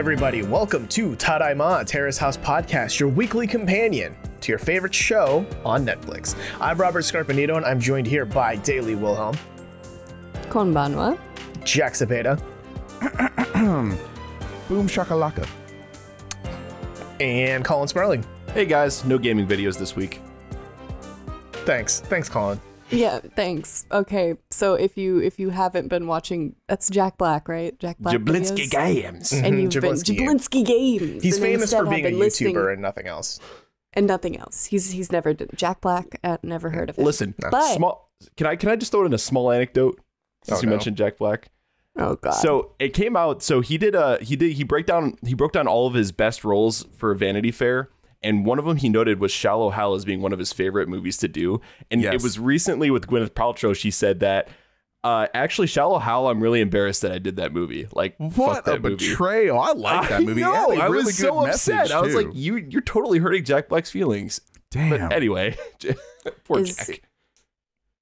everybody. Welcome to Tadaima, Terrace House Podcast, your weekly companion to your favorite show on Netflix. I'm Robert Scarpanito, and I'm joined here by Daly Wilhelm, Konbanwa. Jack Cepeda, Boom shakalaka. and Colin Sparling. Hey guys, no gaming videos this week. Thanks. Thanks, Colin. Yeah, thanks. Okay, so if you if you haven't been watching, that's Jack Black, right? Jack Black. Jablinski videos? Games. And you've Jablinski. been Jablinski Games. He's and famous for being a been listening- YouTuber and nothing else. and nothing else. He's he's never done Jack Black. Uh, never heard of him. Listen, But- small. Can I can I just throw in a small anecdote since Oh, you no. mentioned Jack Black? Oh God. So it came out. So he did a he did he break down he broke down all of his best roles for Vanity Fair, and one of them he noted was Shallow Hal as being one of his favorite movies to do. And it was recently with Gwyneth Paltrow. She said that. Uh, actually, Shallow Hal, I'm really embarrassed that I did that movie. Like, fuck What a that movie. betrayal! I like that movie. I know. It had a I really was good so message, upset. I was like, you, you're totally hurting Jack Black's feelings. damn. But anyway, poor Is- Jack.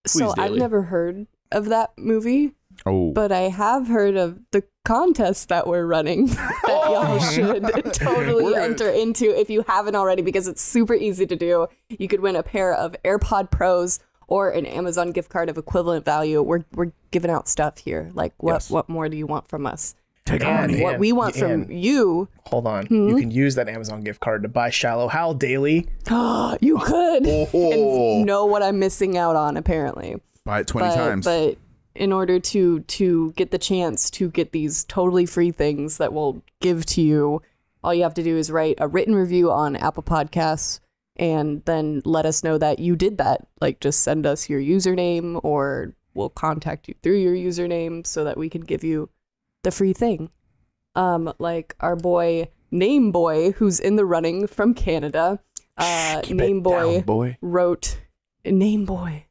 so please, I've never heard of that movie, oh, but I have heard of the contest that we're running that y'all should totally We're enter into if you haven't already because it's super easy to do. You could win a pair of AirPod Pros or an Amazon gift card of equivalent value. We're we're giving out stuff here. Like what Yes. what more do you want from us? take and- money. What we want from you, Hold on. Hmm? You can use that Amazon gift card to buy Shallow Hal Daly. you could Oh. and know what I'm missing out on apparently. Buy it twenty but, times. But in order to to get the chance to get these totally free things that we'll give to you, all you have to do is write a written review on Apple Podcasts and then let us know that you did that. Like just send us your username or we'll contact you through your username so that we can give you the free thing. Um like our boy Name Boy who's in the running from Canada. Uh Keep Name Boy down, boy. wrote name boy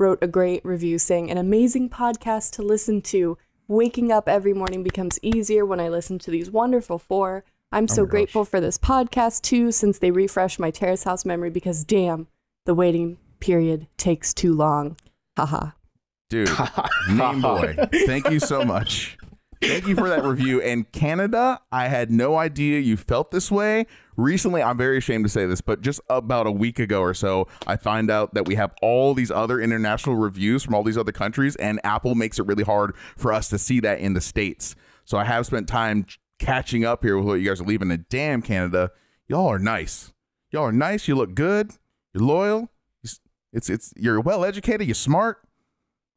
wrote a great review saying an amazing podcast to listen to. Waking up every morning becomes easier when i listen to these wonderful four. I'm oh so grateful for this podcast too since they refresh my terrace house memory because damn the waiting period takes too long. Haha Dude, name boy, thank you so much. Thank you for that review. And Canada, I had no idea you felt this way. Recently, I'm very ashamed to say this, but just about a week ago or so, I find out that we have all these other international reviews from all these other countries, and Apple makes it really hard for us to see that in the States. So I have spent time catching up here with what you guys are leaving. And damn, Canada, y'all are nice. Y'all are nice. You look good. You're loyal. It's it's you're well educated. You're smart.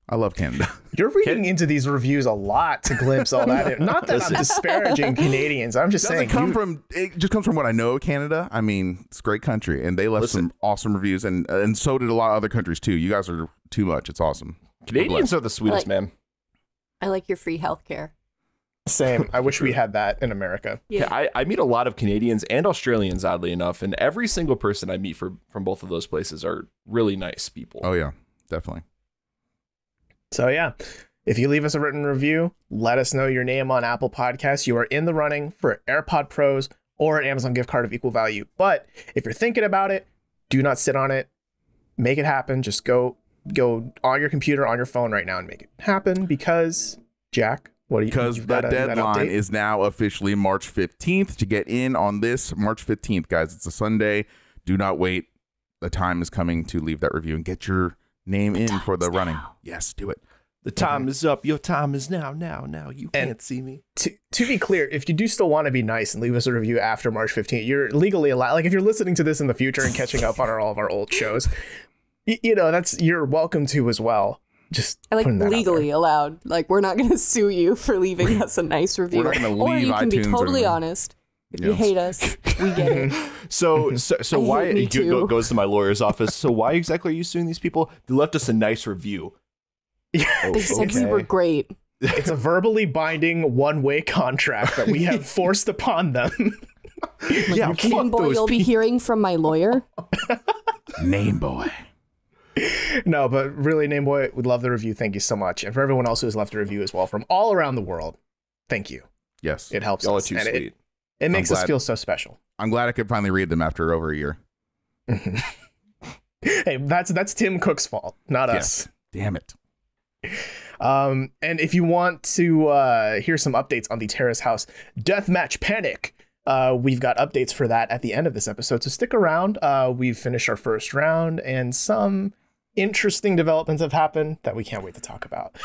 I love Canada. You're reading into these reviews a lot to glimpse all that. Not that I'm disparaging Canadians. I'm just doesn't saying. come you- from it just comes from what I know of Canada. I mean, it's a great country and they left Listen. some awesome reviews and uh, and so did a lot of other countries too. You guys are too much. It's awesome. Canadians are the sweetest, Like- man. i like your free healthcare Same. I wish we had that in America. yeah I, I meet a lot of Canadians and Australians, oddly enough, and every single person I meet for, from both of those places are really nice people. Oh yeah, definitely. So yeah, if you leave us a written review, let us know your name on Apple Podcasts. You are in the running for AirPod Pros or an Amazon gift card of equal value. But if you're thinking about it, do not sit on it. Make it happen. Just go go on your computer on your phone right now and make it happen because Jack, what Because the got deadline is now officially March 15th to get in on this March 15th, guys. It's a Sunday. Do not wait. The time is coming to leave that review and get your name in for the running. Yes, do it. The time is up. Your time is now, now, now. You And- can't see me. to, to be clear, if you do still want to be nice and leave us a review after March 15th, you're legally allowed. Like if you're listening to this in the future and catching up on our, all of our old shows, you, you know that's you're welcome to as well. Just I like that legally allowed. Like we're not going to sue you for leaving us a nice review. not gonna or you can be iTunes or totally anything. honest. If you hate us, we get it. So, so, so I why hate me it go- too. goes to my lawyer's office? So, why exactly are you suing these people? They left us a nice review. Oh, They said we were great. It's a verbally binding one-way contract that we have forced upon them. yeah, Name fuck boy, those you'll be hearing from my lawyer. Name boy. no, but really, name boy, we'd love the review. Thank you so much, and for everyone else who has left a review as well from all around the world, thank you. Yes. It helps Y'all are us, too and sweet. it, it makes us feel so special. I'm glad I could finally read them after over a year. hey, that's that's Tim Cook's fault, not us. Damn it. Um, and if you want to uh, hear some updates on the Terrace House Deathmatch Panic, uh, we've got updates for that at the end of this episode. So stick around. Uh, we've finished our first round, and some interesting developments have happened that we can't wait to talk about.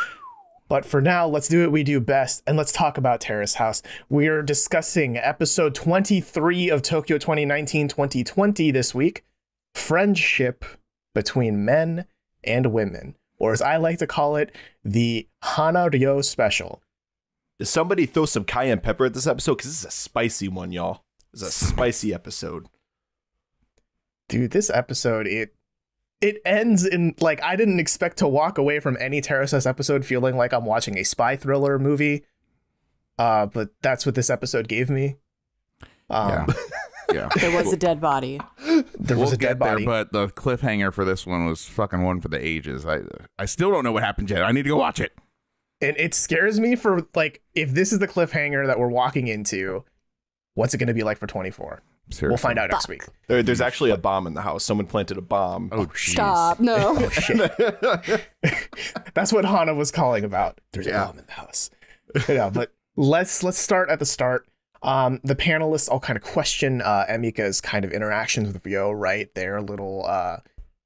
But for now, let's do what we do best and let's talk about Terrace House. We are discussing episode 23 of Tokyo 2019 2020 this week Friendship between Men and Women, or as I like to call it, the Hana Ryo special. Does somebody throw some cayenne pepper at this episode? Because this is a spicy one, y'all. This is a spicy episode. Dude, this episode, it it ends in like I didn't expect to walk away from any Terrace episode feeling like I'm watching a spy thriller movie. Uh, but that's what this episode gave me. Um, Yeah. Yeah. There was a dead body. there was we'll a get dead body. there, but the cliffhanger for this one was fucking one for the ages. I I still don't know what happened yet. I need to go watch it. and it scares me for like if this is the cliffhanger that we're walking into, what's it going to be like for 24? Seriously. We'll find out next Fuck. week. There, there's actually a bomb in the house. Someone planted a bomb. Oh, jeez. Stop. No. Oh shit. That's what Hana was calling about. There's Yeah. a bomb in the house. yeah, but let's let's start at the start. Um, the panelists all kind of question uh, Emika's kind of interactions with Ryo, right? They're a little uh,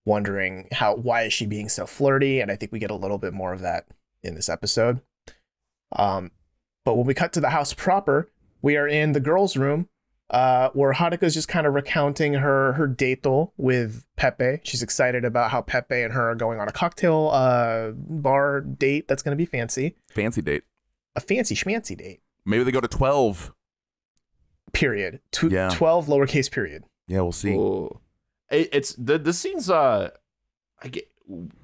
wondering how why is she being so flirty, and I think we get a little bit more of that in this episode. Um, but when we cut to the house proper, we are in the girls' room, uh, where is just kind of recounting her her dato with Peppe. She's excited about how Peppe and her are going on a cocktail uh, bar date that's going to be fancy, Fancy date. a fancy schmancy date. Maybe they go to 12. Period. Tw- Yeah. Twelve lowercase period. Yeah, we'll see. Ooh. It, it's the the scenes. Uh, I get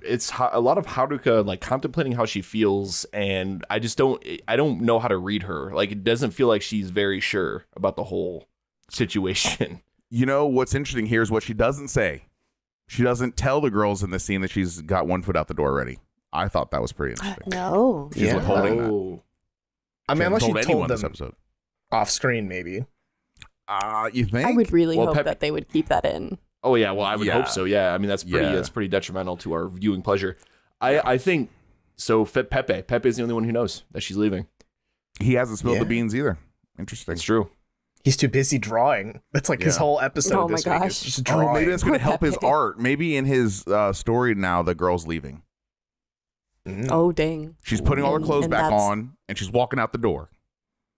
it's a lot of Haruka like contemplating how she feels, and I just don't. I don't know how to read her. Like it doesn't feel like she's very sure about the whole situation. You know what's interesting here is what she doesn't say. She doesn't tell the girls in the scene that she's got one foot out the door already. I thought that was pretty interesting. No. She's Yeah. withholding that. Oh. I She mean, unless hasn't she told anyone this episode. off screen, maybe. Uh, you think? I would really Well, hope Pep- that they would keep that in. Oh yeah, well I would Yeah. hope so. Yeah, I mean that's pretty Yeah. that's pretty detrimental to our viewing pleasure. I I think so. Fe- Peppe Peppe is the only one who knows that she's leaving. He hasn't spilled Yeah. the beans either. Interesting. It's true. He's too busy drawing. That's like his whole episode Oh my this week is gosh. just Oh, maybe that's going to help his art. Maybe in his uh, story now, the girl's leaving. Mm. Oh dang. She's putting all her clothes and back that's- on, and she's walking out the door.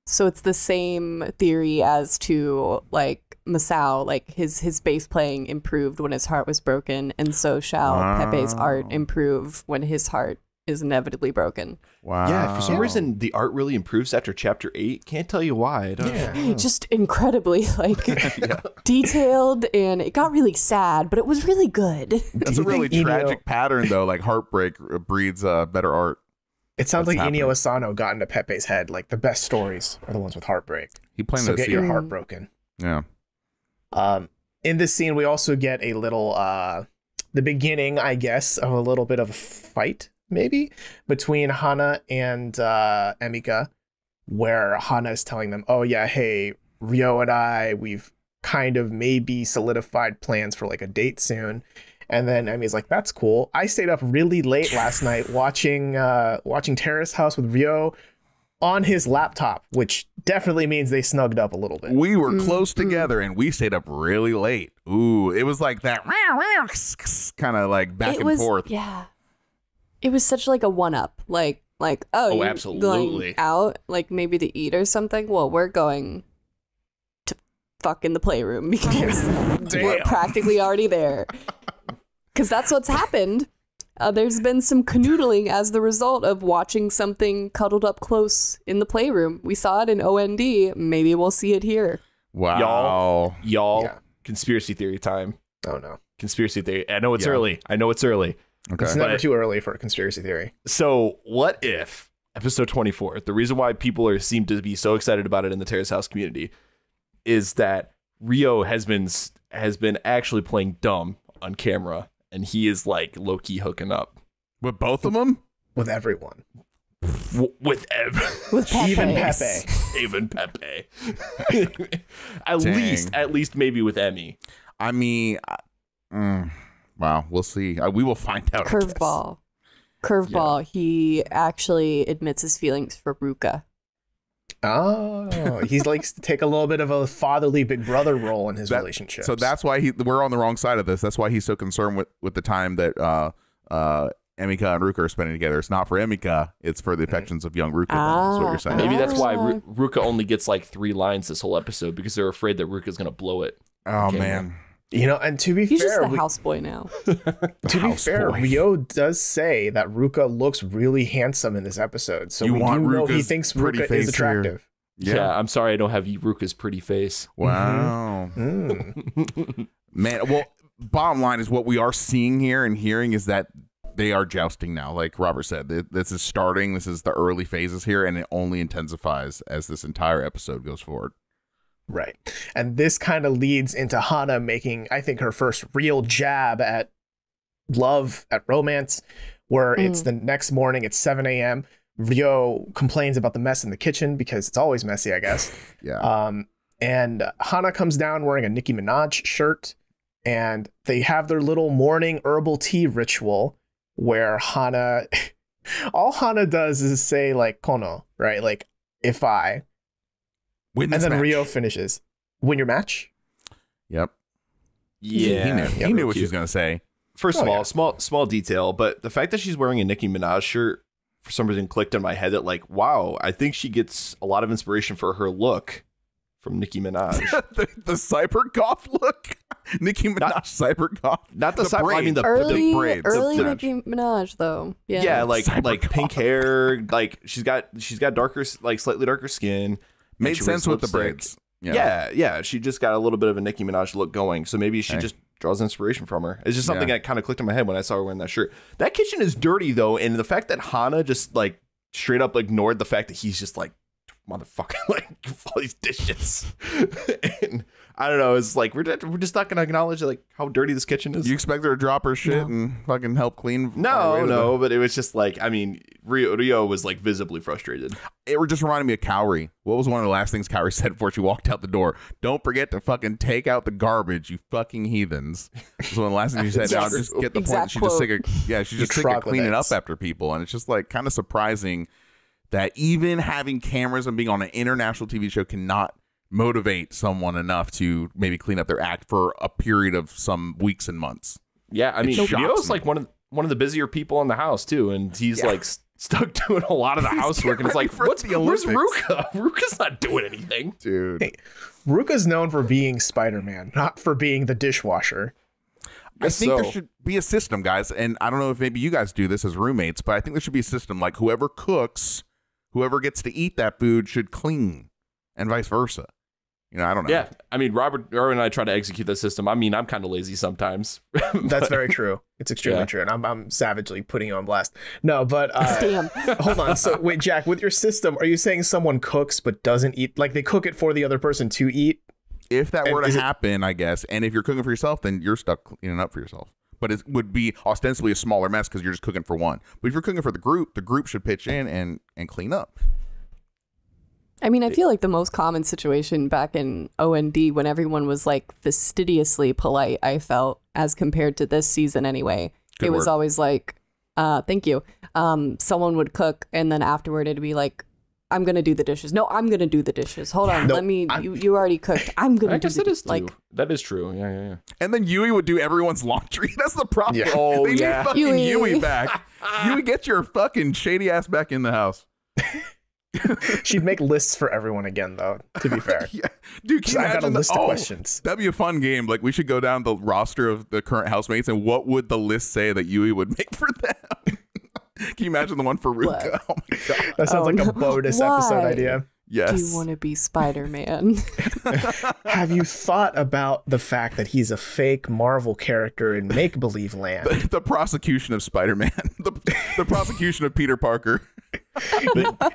So it's the same theory as to like Masao, like his his bass playing improved when his heart was broken, and so shall Peppe's art improve when his heart is inevitably broken. Wow. Yeah, for some reason the art really improves after chapter eight. Can't tell you why. I don't Yeah. Just incredibly like detailed, and it got really sad, but it was really good. That's a really think Eno- tragic pattern, though. Like heartbreak breeds uh, better art. It sounds What's like happening? Inio Asano got into Peppe's head. Like the best stories are the ones with heartbreak. He planted so a get seed. your Mm. heart broken. Yeah. Um, in this scene, we also get a little, uh, the beginning, I guess, of a little bit of a fight, maybe, between Hana and uh, Emika, where Hana is telling them, oh, yeah, hey, Ryo and I, we've kind of maybe solidified plans for like a date soon. And then Emi's like, "That's cool. I stayed up really late last night watching uh, watching Terrace House with Ryo on his laptop, which definitely means they snugged up a little bit." We were Mm, close mm. together, and we stayed up really late. Ooh, it was like that kind of like back it and was, forth. Yeah. It was such like a one up. Like like oh, Oh, you're absolutely. going out like maybe to eat or something. Well, we're going to fuck in the playroom because we're practically already there. Because that's what's happened. Uh, there's been some canoodling as the result of watching something cuddled up close in the playroom. We saw it in OND. Maybe we'll see it here. Wow. Y'all, y'all, Yeah. conspiracy theory time. Oh no, Conspiracy theory. I know it's Yeah. early. I know it's early. Okay. it's never But- too early for a conspiracy theory. So, what if episode 24, the reason why people are seem to be so excited about it in the Terrace House community is that Ryo has been has been actually playing dumb on camera and he is like low key hooking up With both of them? with everyone. with ev- With Peppe. Even Peppe. even Peppe. at Dang. least at least maybe with Emmy. I mean, I- mm, wow. We'll see. Uh, we will find out. I guess. Curveball. curveball. He actually admits his feelings for Ruka. Oh, he likes to take a little bit of a fatherly big brother role in his That- relationship. So that's why he we're on the wrong side of this. That's why he's so concerned with with the time that uh uh Emika and Ruka are spending together. It's not for Emika, it's for the affections of young Ruka. then, That's what Ah, you're saying. Maybe that's why Ah. Ru- Ruka only gets like three lines this whole episode because they're afraid that Ruka's gonna blow it. Oh Okay. man. You know, and to be fair, He's just fair, the houseboy now. to be fair, houseboy. Ryo does say that Ruka looks really handsome in this episode. So You we want do know he thinks pretty Ruka face is attractive. Yeah. Yeah. I'm sorry I don't have Ruka's pretty face. Wow. Mm. Man, well, bottom line is what we are seeing here and hearing is that they are jousting now. Like Robert said, this is starting. This is the early phases here, and it only intensifies as this entire episode goes forward. Right. And this kind of leads into Hana making, I think, her first real jab at love, at romance, where it's the next morning, it's 7 a.m. Ryo complains about the mess in the kitchen because it's always messy, I guess. Yeah. Um, and Hana comes down wearing a Nicki Minaj shirt, and they have their little morning herbal tea ritual where Hana, all Hana does is say like "kono," right? Like if I, Win and then match. Ryo finishes. Win your match. Yep. Yeah, He knew. Yeah, he knew what she was gonna say. First Oh, of all, yeah. small small detail, but the fact that she's wearing a Nicki Minaj shirt for some reason clicked in my head that like, wow, I think she gets a lot of inspiration for her look from Nicki Minaj. the, the cyber goth look. Nicki Minaj cyber goth. Not the, The side, I mean the, braid. the Early, braids, early Minaj. Nicki Minaj though. Yeah. yeah, like Cyber like pink hair, like she's got she's got darker like slightly darker skin. Made sense with the braids. Yeah. yeah, She just got a little bit of a Nicki Minaj look going. So maybe she just draws inspiration from her. It's just something Yeah. that kind of clicked in my head when I saw her wearing that shirt. That kitchen is dirty though, and the fact that Hana just like straight up ignored the fact that he's just like motherfucker like all these dishes. and I don't know, it's like we're we're just not gonna acknowledge like how dirty this kitchen is. You expect her to drop her shit and fucking help clean? on her way no, the- no, but it was just like I mean, Ryo Ryo was like visibly frustrated. it just reminded me of Kaori. What was one of the last things Kaori said before she walked out the door? Don't forget to fucking take out the garbage, you fucking heathens. That's one of the last things she said. Now just get the point. Exact that She just sick of, yeah, she's just sick of cleaning up after people, and it's just like kind of surprising that even having cameras and being on an international TV show cannot motivate someone enough to maybe clean up their act for a period of some weeks and months. Yeah, I mean, shocks Ryo's like one of one of the busier people in the house too, and he's Yeah. like s- stuck doing a lot of the He's housework. And it's like, what's the where's Olympics. Ruka? Ruka's not doing anything. Dude. Hey, Ruka's known for being Spider Man, not for being the dishwasher. I Guess think there should be a system, guys, and I don't know if maybe you guys do this as roommates, but I think there should be a system like whoever cooks, whoever gets to eat that food should clean, and vice versa. You know, I don't know. Yeah, I mean, Robert Irwin and I try to execute that system. I mean, I'm kind of lazy sometimes. That's very true. It's extremely Yeah. true, and I'm, I'm savagely putting you on blast. No, but uh, Damn. hold on. So wait, Jack, with your system, are you saying someone cooks but doesn't eat? Like they cook it for the other person to eat? If that And were to is it- happen, I guess, and if you're cooking for yourself, then you're stuck cleaning up for yourself. But it would be ostensibly a smaller mess because you're just cooking for one. But if you're cooking for the group, the group should pitch in and and clean up. I mean, I feel like the most common situation back in OND when everyone was like fastidiously polite, I felt, as compared to this season anyway. Good it was always like, uh, thank you. Um, someone would cook and then afterward it'd be like, I'm gonna do the dishes. No, I'm gonna do the dishes. Hold on, No, let me I'm- you you already cooked. I'm gonna I do guess the that is dis- like true. that is true. Yeah, yeah, yeah. And then Yui would do everyone's laundry. That's the problem. Yeah. Oh, they yeah. need fucking Yui. Yui, back. Yui, get your fucking shady ass back in the house. She'd make lists for everyone again, though. To be fair, Yeah, dude, can 'Cause you I got a imagine the- list of oh, questions. That'd be a fun game. Like we should go down the roster of the current housemates and what would the list say that Yui would make for them? Can you imagine the one for Ruka? Oh my god. That sounds Oh, like a bonus Why? episode idea. Yes. Do you want to be Spider Man? Have you thought about the fact that he's a fake Marvel character in make believe land? the, the prosecution of Spider-Man. The, the prosecution of Peter Parker.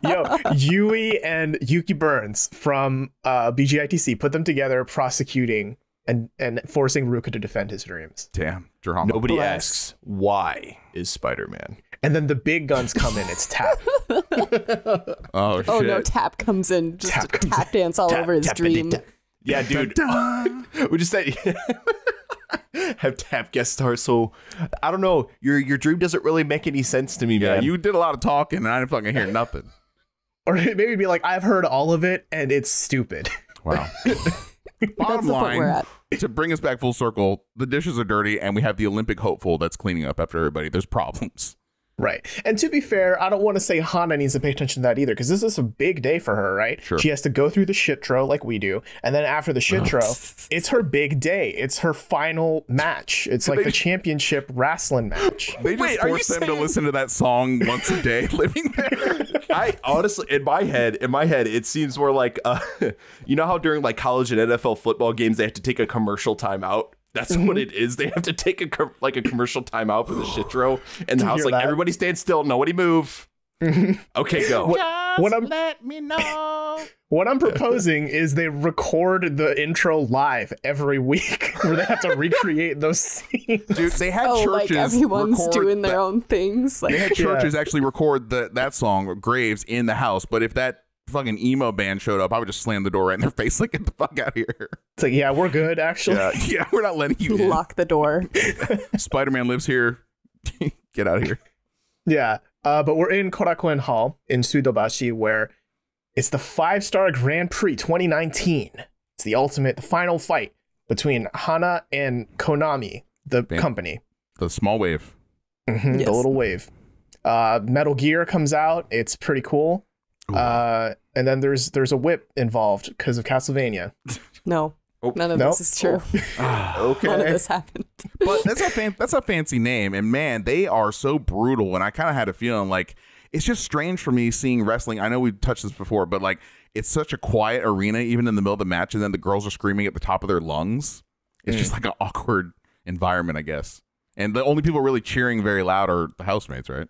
Yo, Yui and Yuki Burns from uh, BGITC put them together prosecuting and, and forcing Ruka to defend his dreams. Damn, drama. Nobody Bless. asks why is Spider Man. And then the big guns come in. It's tap. Oh shit. oh no, Tap comes in just Tap to comes tap dance all over his dream. Yeah, dude. We just say have tap guest stars. So I don't know. Your your dream doesn't really make any sense to me, Yeah, man. you did a lot of talking, and I didn't fucking hear nothing. Or maybe be like, I've heard all of it and it's stupid. Wow. Bottom the line, to bring us back full circle, the dishes are dirty, and we have the Olympic hopeful that's cleaning up after everybody. There's problems. Right. And to be fair, I don't want to say Hana needs to pay attention to that either, because this is a big day for her, right? Sure. She has to go through the shit shitro like we do. And then after the shit shitro, it's her big day. It's her final match. It's like the championship wrestling match. They just Wait, force them to listen to that song once a day, living there. I honestly, in my head, in my head, it seems more like, uh, you know how during like college and NFL football games they have to take a commercial timeout. That's Mm-hmm. what it is. They have to take a like a commercial timeout for the shit row, and the house like that. everybody stand still, nobody move. okay, go. What, what I'm let me know. what I'm proposing is they record the intro live every week, where they have to recreate those scenes. Dude, they had Oh, like everyone's doing their that- own things. They Like, had CHVRCHES actually record the, that song Graves in the house, but if that fucking emo band showed up, I would just slam the door right in their face, like get the fuck out of here. It's like, yeah, we're good actually. Yeah, yeah, we're not letting you in. lock the door. Spider Man lives here. get out of here. Yeah, uh, but we're in Korakuen Hall in Suidobashi, where it's the five star Grand Prix 2019. It's the ultimate, the final fight between Hana and Konami, the Bam. company, The small wave. Mhm, Yes. the little wave. Uh, Metal Gear comes out. It's pretty cool. Ooh. Uh, and then there's there's a whip involved because of Castlevania. No, Oh, none of nope. this is true. Okay. None of this happened. but that's a fan- that's a fancy name, and man, they are so brutal. And I kind of had a feeling like it's just strange for me seeing wrestling. I know we've touched this before, but like it's such a quiet arena, even in the middle of the match, and then the girls are screaming at the top of their lungs. It's just like an awkward environment, I guess. And the only people really cheering very loud are the housemates, right?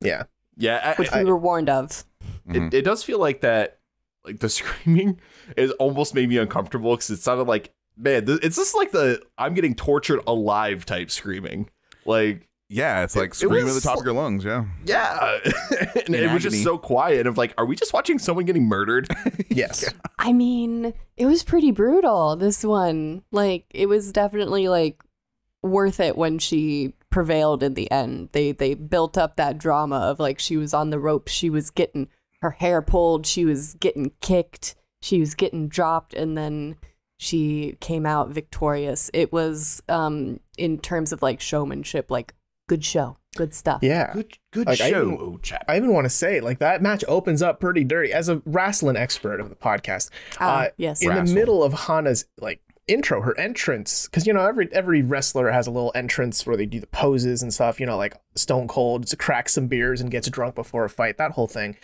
Yeah, Yeah, I- Which I- we were warned of. Mhm. it, it does feel like that. Like the screaming is almost made me uncomfortable because it sounded like man, th- it's just like the I'm getting tortured alive type screaming. Like Yeah, it's like It- it screaming at the top of your lungs. Yeah. yeah, and In it was just so quiet. Of like, are we just watching someone getting murdered? yes. I mean, it was pretty brutal, this one. Like, it was definitely like worth it when she prevailed in the end. They they built up that drama of like she was on the ropes, she was getting her hair pulled, she was getting kicked, she was getting dropped, and then she came out victorious. It was um in terms of like showmanship, like good show, good stuff. Yeah. Good, good Like, I show, even- oh chap. I even want to say, like, that match opens up pretty dirty. As a wrestling expert of the podcast, Ah, uh, yes. in Wrestle. the middle of Hana's like intro, her entrance, because you know every every wrestler has a little entrance where they do the poses and stuff. You know, like Stone Cold cracks some beers and gets drunk before a fight. That whole thing.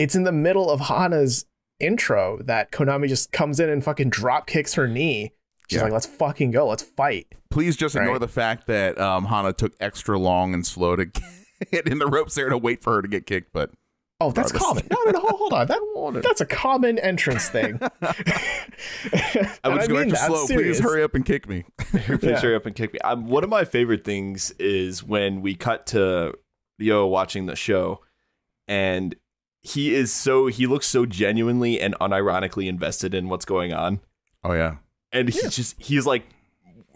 It's in the middle of Hana's intro that Konami just comes in and fucking drop kicks her knee. She's Yeah. like, "Let's fucking go, let's fight." Please just ignore the fact that um, Hana took extra long and slow to get in the ropes there to wait for her to get kicked. But Oh, that's Regardless. common. No, no, no, hold on. That, that's a common entrance thing. I was going just go mean extra that slow. serious. Please hurry up and kick me. Please Yeah. hurry up and kick me. Um, one of my favorite things is when we cut to Leo watching the show, and he is so he looks so genuinely and unironically invested in what's going on, Oh yeah. and he's just he's like.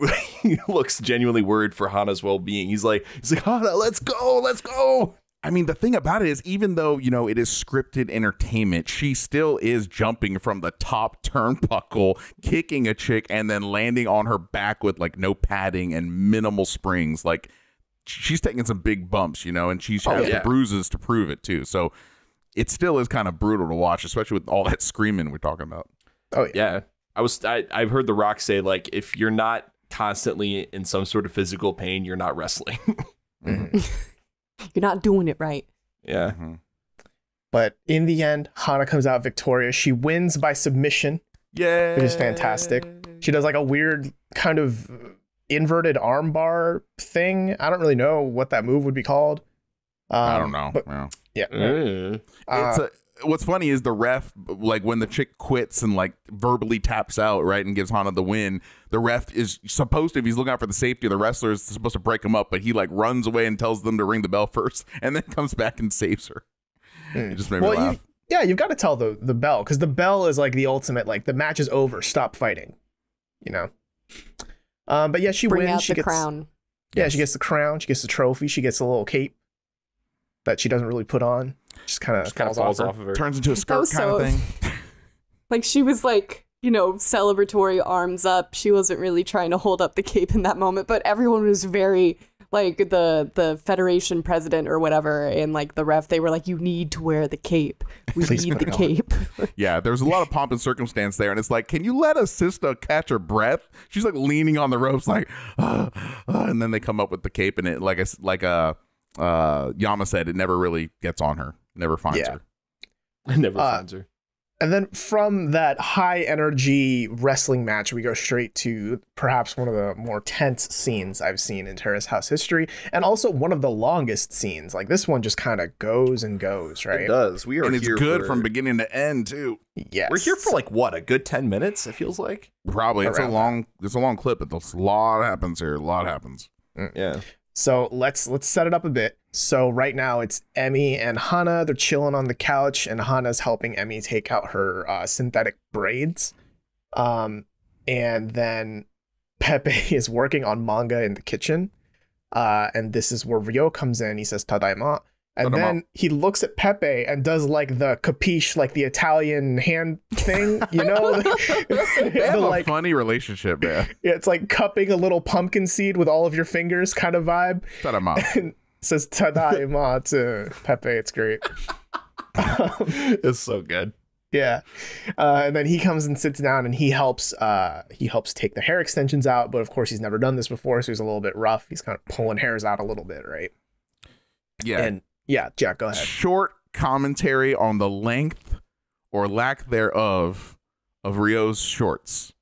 he looks genuinely worried for Hana's well-being. He's like, he's like, Hana, let's go, let's go. I mean, the thing about it is, even though you know it is scripted entertainment, she still is jumping from the top turnbuckle, kicking a chick, and then landing on her back with like no padding and minimal springs. Like she's taking some big bumps, you know, and she's Oh, has yeah. the bruises to prove it too. So it still is kind of brutal to watch, especially with all that screaming we're talking about. oh yeah. Yeah, I was. I, I've heard The Rock say like, if you're not constantly in some sort of physical pain, you're not wrestling. Mm-hmm. Mm-hmm. You're not doing it right. yeah. Mm-hmm. But in the end, Hana comes out victorious. She wins by submission. Yeah, Which is fantastic. She does like a weird kind of inverted armbar thing. I don't really know what that move would be called. Um, I don't um, know. But Yeah. Yeah, Mm. uh, a, what's funny is the ref like when the chick quits and like verbally taps out right and gives Hana the win the ref is supposed to if he's looking out for the safety of the wrestler is supposed to break him up but he like runs away and tells them to ring the bell first and then comes back and saves her it just made me laugh you, yeah, you've got to tell the the bell because the bell is like the ultimate. Like the match is over. Stop fighting. You know. Um, but yeah, she Bring wins. out she the gets crown. yeah, she gets the crown. She gets the trophy. She gets a little cape that she doesn't really put on. Just kind of Just kind of falls, falls off. off of her. Turns into a skirt kind of so- thing. Like she was like, you know, celebratory arms up. She wasn't really trying to hold up the cape in that moment, but everyone was very like the the federation president or whatever and like the ref they were like you need to wear the cape we need the cape Yeah, there's a lot of pomp and circumstance there, and it's like, can you let a sister catch her breath? She's like leaning on the ropes, like, uh, uh, and then they come up with the cape, and it like a like uh, uh, Yama said, it never really gets on her, never finds Yeah. her. I never Uh, finds her. And then from that high energy wrestling match, we go straight to perhaps one of the more tense scenes I've seen in Terrace House history, and also one of the longest scenes. Like this one just kind of goes and goes, right? It does. We are And it's here good for- from beginning to end too. Yes. We're here for like what a good ten minutes. It feels like. Probably it's a Around that. long, it's a long clip, but there's a lot happens here. A lot happens. Yeah. So let's let's set it up a bit. So right now it's Emmy and Hana. They're chilling on the couch, and Hana's helping Emmy take out her uh, synthetic braids. Um, and then Peppe is working on manga in the kitchen. Uh, and this is where Ryo comes in. He says "Tadaima," and Tadaima. then he looks at Peppe and does like the capiche, like the Italian hand thing, you know? They The, a like, funny relationship, man. yeah, it's like cupping a little pumpkin seed with all of your fingers kind of vibe Ta-da-ma. and says tadaima to Peppe. It's great. Um, it's so good. yeah. Uh, and then he comes and sits down and he helps uh he helps take the hair extensions out, but of course he's never done this before, so he's a little bit rough. He's kind of pulling hairs out a little bit, right? Yeah, And yeah, Jack, go ahead. short commentary on the length or lack thereof of Ryo's shorts.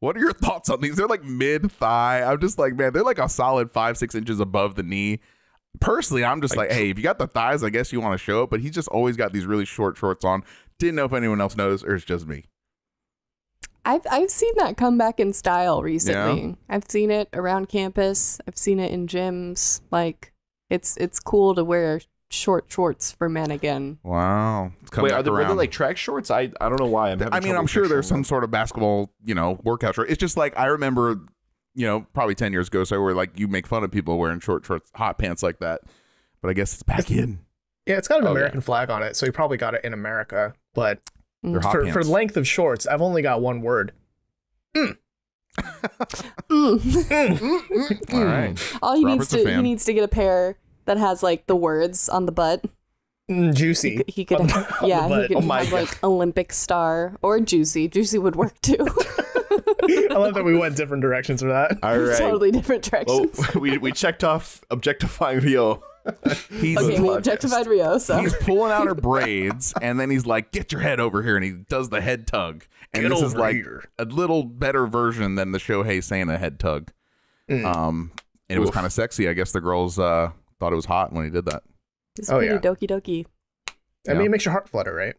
What are your thoughts on these? They're like mid thigh. I'm just like, man, they're like a solid five, six inches above the knee. Personally, I'm just Like- like, hey, if you got the thighs, I guess you want to show it. But he's just always got these really short shorts on. Didn't know if anyone else noticed or it's just me. I've I've seen that come back in style recently. I've seen it around campus. I've seen it in gyms. Like it's it's cool to wear short shorts for men again. Wow. It's coming Wait, are back they, were they like track shorts? I I don't know why I'm. Having I mean, I'm sure there's some sort of basketball, you know, workout short. It's just like I remember, you know, probably ten years ago, so where like you make fun of people wearing short shorts, hot pants like that. But I guess it's back in. Yeah, it's got an Oh, yeah. American flag on it, so he probably got it in America. But They're for, for length of shorts, I've only got one word. Mm. mm. mm. mm. All right. All he Robert's needs to he needs to get a pair that has like the words on the butt. Mm, juicy. could, he could On the- on yeah, he butt. could Oh my have like Olympic star or juicy. Juicy would work too. I love that we went different directions for that. All right. totally different Oh, directions. we we checked off objectifying Ryo. He's okay, we podcast. objectified Ryo, so he's pulling out her braids, and then he's like, "Get your head over here," and he does the head tug. And Get this is like here. a little better version than the Shohei Santa head tug. Mm. Um, and it was kind of sexy. I guess the girls uh, thought it was hot when he did that. it's Oh, pretty yeah. doki doki. I mean, it makes your heart flutter, right?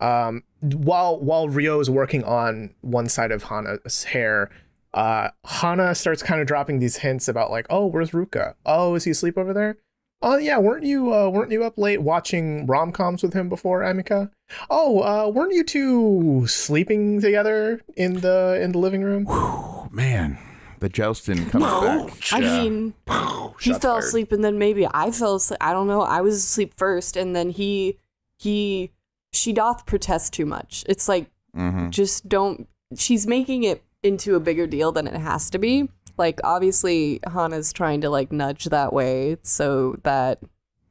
Um, while while Ryo is working on one side of Hana's hair, uh, Hana starts kind of dropping these hints about like, oh, where's Ruka? Oh, is he asleep over there? Oh yeah, weren't you uh, weren't you up late watching rom coms with him before, Emika? Oh, uh, weren't you two sleeping together in the in the living room? Whew, man, the jousting comes back. I Yeah. mean, he Shots fell fired. asleep and then maybe I fell asleep. I don't know. I was asleep first and then he he she doth protest too much. It's like hmm just don't she's making it into a bigger deal than it has to be. Like obviously Hana's trying to like nudge that way so that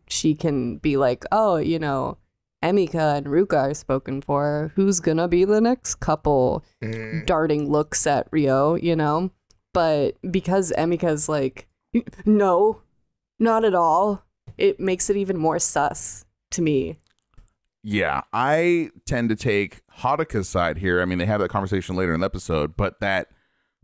she can be like, "Oh, you know, Emika and Ruka are spoken for. Who's going to be the next couple?" Mm. darting looks at Ryo, you know? But because Emika's like, no, not at all, it makes it even more sus to me. Yeah, I tend to take Haruka's side here. I mean, they have that conversation later in the episode, but that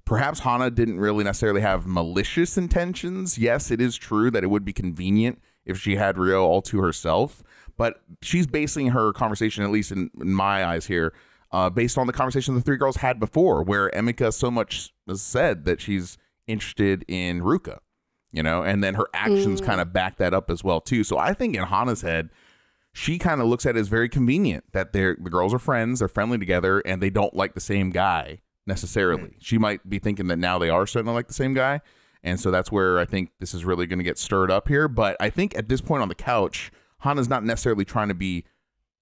perhaps Hana didn't really necessarily have malicious intentions. Yes, it is true that it would be convenient if she had Ryo all to herself, but she's basing her conversation, at least in, in my eyes here, uh, based on the conversation the three girls had before, where Emika so much said that she's interested in Ruka, you know, and then her actions Mm. kind of back that up as well too. So I think in Hana's head, she kind of looks at it as very convenient that they're the girls are friends, they're friendly together, and they don't like the same guy necessarily. She might be thinking that now they are starting to like the same guy. And so that's where I think this is really going to get stirred up here. But I think at this point on the couch, Hana's not necessarily trying to be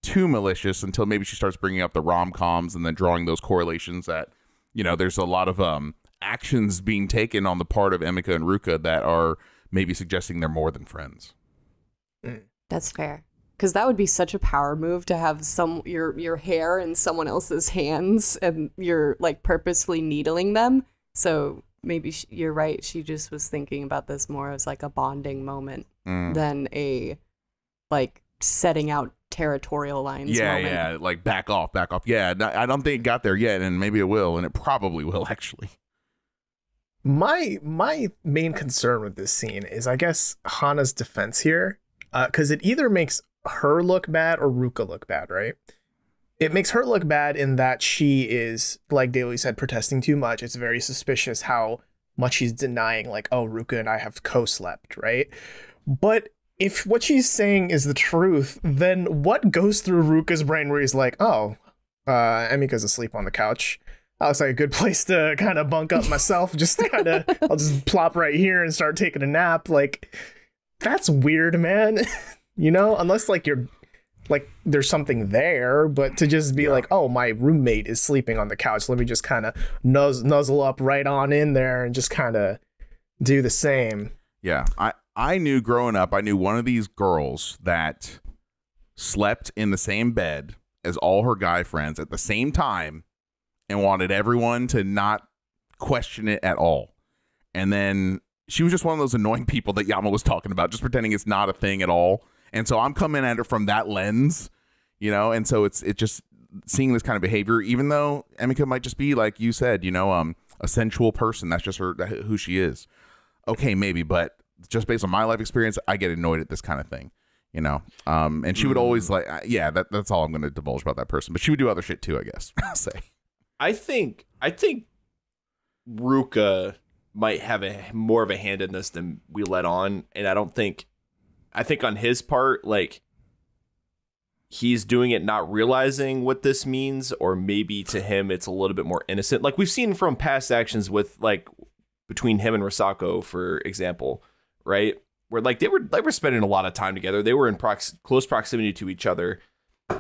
too malicious until maybe she starts bringing up the rom coms and then drawing those correlations that, you know, there's a lot of um, actions being taken on the part of Emika and Ruka that are maybe suggesting they're more than friends. That's fair. Because that would be such a power move to have some your your hair in someone else's hands and you're like purposefully needling them. So maybe sh you're right. She just was thinking about this more as like a bonding moment Mm. than a like setting out territorial lines. Yeah, moment. yeah, like back off, back off. Yeah, no- I don't think it got there yet, and maybe it will, and it probably will actually. My my main concern with this scene is, I guess, Hana's defense here, uh, because it either makes her look bad or Ruka look bad, right? It makes her look bad in that she is, like Daly said, protesting too much. It's very suspicious how much she's denying, like, oh, Ruka and I have co-slept, right? But if what she's saying is the truth, then what goes through Ruka's brain where he's like, oh, uh, Emika's asleep on the couch. That looks like a good place to kind of bunk up myself. Just kind of, I'll just plop right here and start taking a nap. Like, that's weird, man. you know, unless like you're, like, there's something there, but to just be like, oh, my roommate is sleeping on the couch. Let me just kind of nuzz- nuzzle up right on in there and just kind of do the same. Yeah, I I knew growing up, I knew one of these girls that slept in the same bed as all her guy friends at the same time and wanted everyone to not question it at all. And then she was just one of those annoying people that Yama was talking about, just pretending it's not a thing at all. And so I'm coming at it from that lens, you know, and so it's it just seeing this kind of behavior, even though Emika might just be like you said, you know, um, a sensual person. That's just her who she is. Okay, maybe, but just based on my life experience, I get annoyed at this kind of thing, you know. Um, and she would always like, uh, yeah, that, that's all I'm going to divulge about that person. But she would do other shit too, I guess. I'll say. I think I think Ruka might have a more of a hand in this than we let on, and I don't think I think on his part, like he's doing it not realizing what this means, or maybe to him it's a little bit more innocent. Like we've seen from past actions with like between him and Risako, for example, right? Where like they were they were spending a lot of time together. They were in prox- close proximity to each other.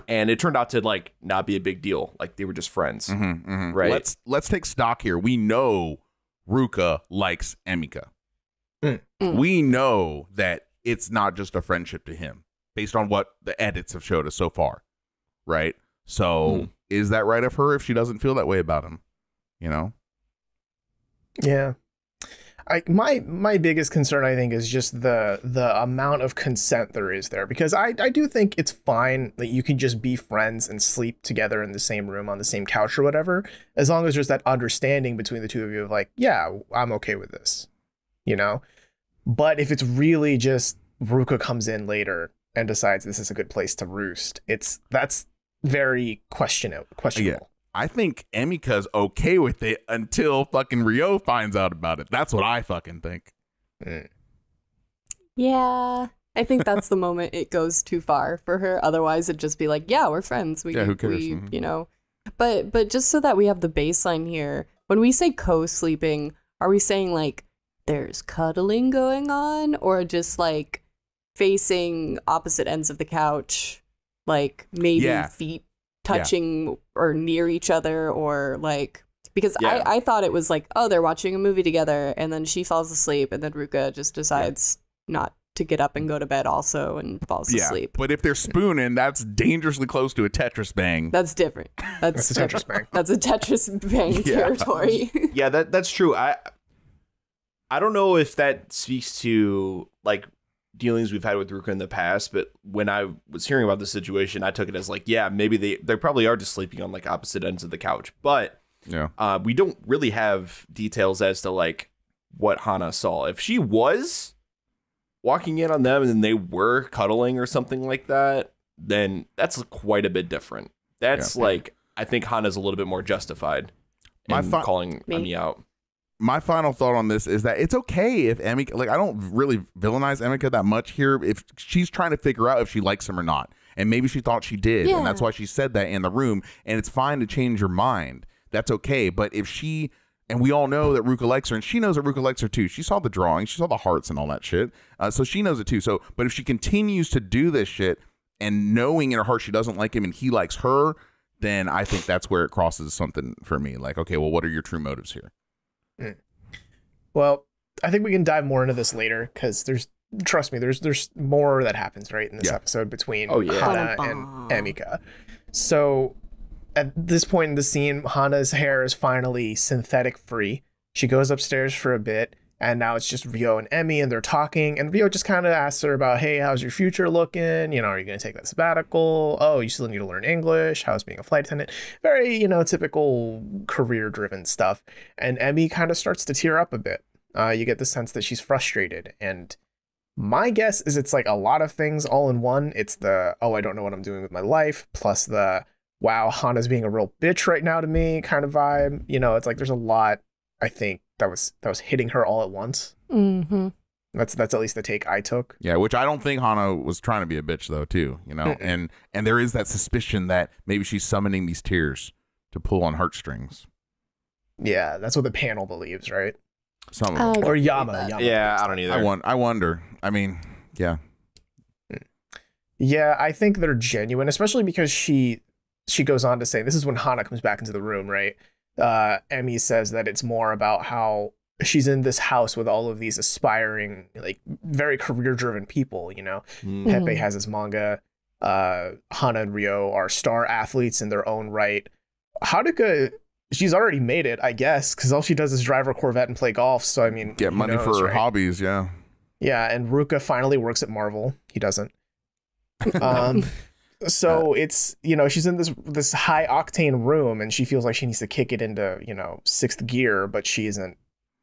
And it turned out to like not be a big deal. Like they were just friends. Mm-hmm, mm-hmm. Right. Let's let's take stock here. We know Ruka likes Emika. Mm. We know that it's not just a friendship to him, based on what the edits have showed us so far. Right. So Mm. is that right of her if she doesn't feel that way about him? You know. Yeah. I my my biggest concern I think is just the the amount of consent there is there because I I do think it's fine that you can just be friends and sleep together in the same room on the same couch or whatever as long as there's that understanding between the two of you of like yeah I'm okay with this you know? But if it's really just Ruka comes in later and decides this is a good place to roost it's that's very question questionable questionable I think Emika's okay with it until fucking Ryo finds out about it. That's what I fucking think. Mm. Yeah. I think that's the moment it goes too far for her. Otherwise, it'd just be like, yeah, we're friends. We, Yeah, who cares? we Mhm. you know. But but just so that we have the baseline here, when we say co-sleeping, are we saying like there's cuddling going on, or just like facing opposite ends of the couch, like maybe Yeah. feet touching or near each other, or like because Yeah. I, I thought it was like, oh, they're watching a movie together, and then she falls asleep, and then Ruka just decides not to get up and go to bed also and falls Yeah. asleep. But if they're spooning, that's dangerously close to a Tetris bang. That's different. That's that's a Tetris bang That's a Tetris bang Yeah. territory. yeah that that's true i i don't know if that speaks to like dealings we've had with ruka in the past but when i was hearing about the situation i took it as like yeah maybe they they probably are just sleeping on like opposite ends of the couch but Yeah. uh we don't really have details as to like what hana saw if she was walking in on them and then they were cuddling or something like that then that's quite a bit different that's Yeah. like i think hana's a little bit more justified My in fi- calling Me. me out my final thought on this is that it's okay if Emika, like, I don't really villainize Emika that much here. If she's trying to figure out if she likes him or not, and maybe she thought she did, Yeah. and that's why she said that in the room, and it's fine to change your mind. that's okay. But if she and we all know that Ruka likes her, and she knows that Ruka likes her too. She saw the drawing, she saw the hearts and all that shit, uh, so she knows it too. So, but if she continues to do this shit and knowing in her heart she doesn't like him and he likes her, then I think that's where it crosses something for me. Like, okay, well, what are your true motives here? Hmm. Well, I think we can dive more into this later because there's trust me, there's there's more that happens right in this Yeah. episode between Oh, yeah. Hana and Emika. So at this point in the scene, Hana's hair is finally synthetic free. She goes upstairs for a bit, and now it's just Ryo and Emmy, and they're talking. And Ryo just kind of asks her about, "Hey, how's your future looking? You know, are you going to take that sabbatical? Oh, you still need to learn English. How's being a flight attendant? Very, you know, typical career-driven stuff." And Emmy kind of starts to tear up a bit. Uh, you get the sense that she's frustrated, and my guess is it's like a lot of things all in one. It's the oh, I don't know what I'm doing with my life, plus the wow, Hana's being a real bitch right now to me kind of vibe. You know, it's like there's a lot I think that was that was hitting her all at once. Mm-hmm. That's that's at least the take I took. Yeah, which I don't think Hana was trying to be a bitch though, too. You know, and and there is that suspicion that maybe she's summoning these tears to pull on heartstrings. Yeah, that's what the panel believes, right? Some of them. Or Yama. Yama Yeah, I don't either. I want. I wonder. I mean, yeah. Yeah, I think they're genuine, especially because she she goes on to say this is when Hana comes back into the room, right? Uh Emmy says that it's more about how she's in this house with all of these aspiring, like very career driven people, you know. Mm. Peppe Mhm. has his manga. Uh Hana and Ryo are star athletes in their own right. Haruka she's already made it, I guess, because all she does is drive her Corvette and play golf. So I mean Get money knows, for right? hobbies. Yeah. Yeah, and Ruka finally works at Marvel. He doesn't. Um, so uh, it's you know she's in this this high octane room and she feels like she needs to kick it into you know sixth gear, but she isn't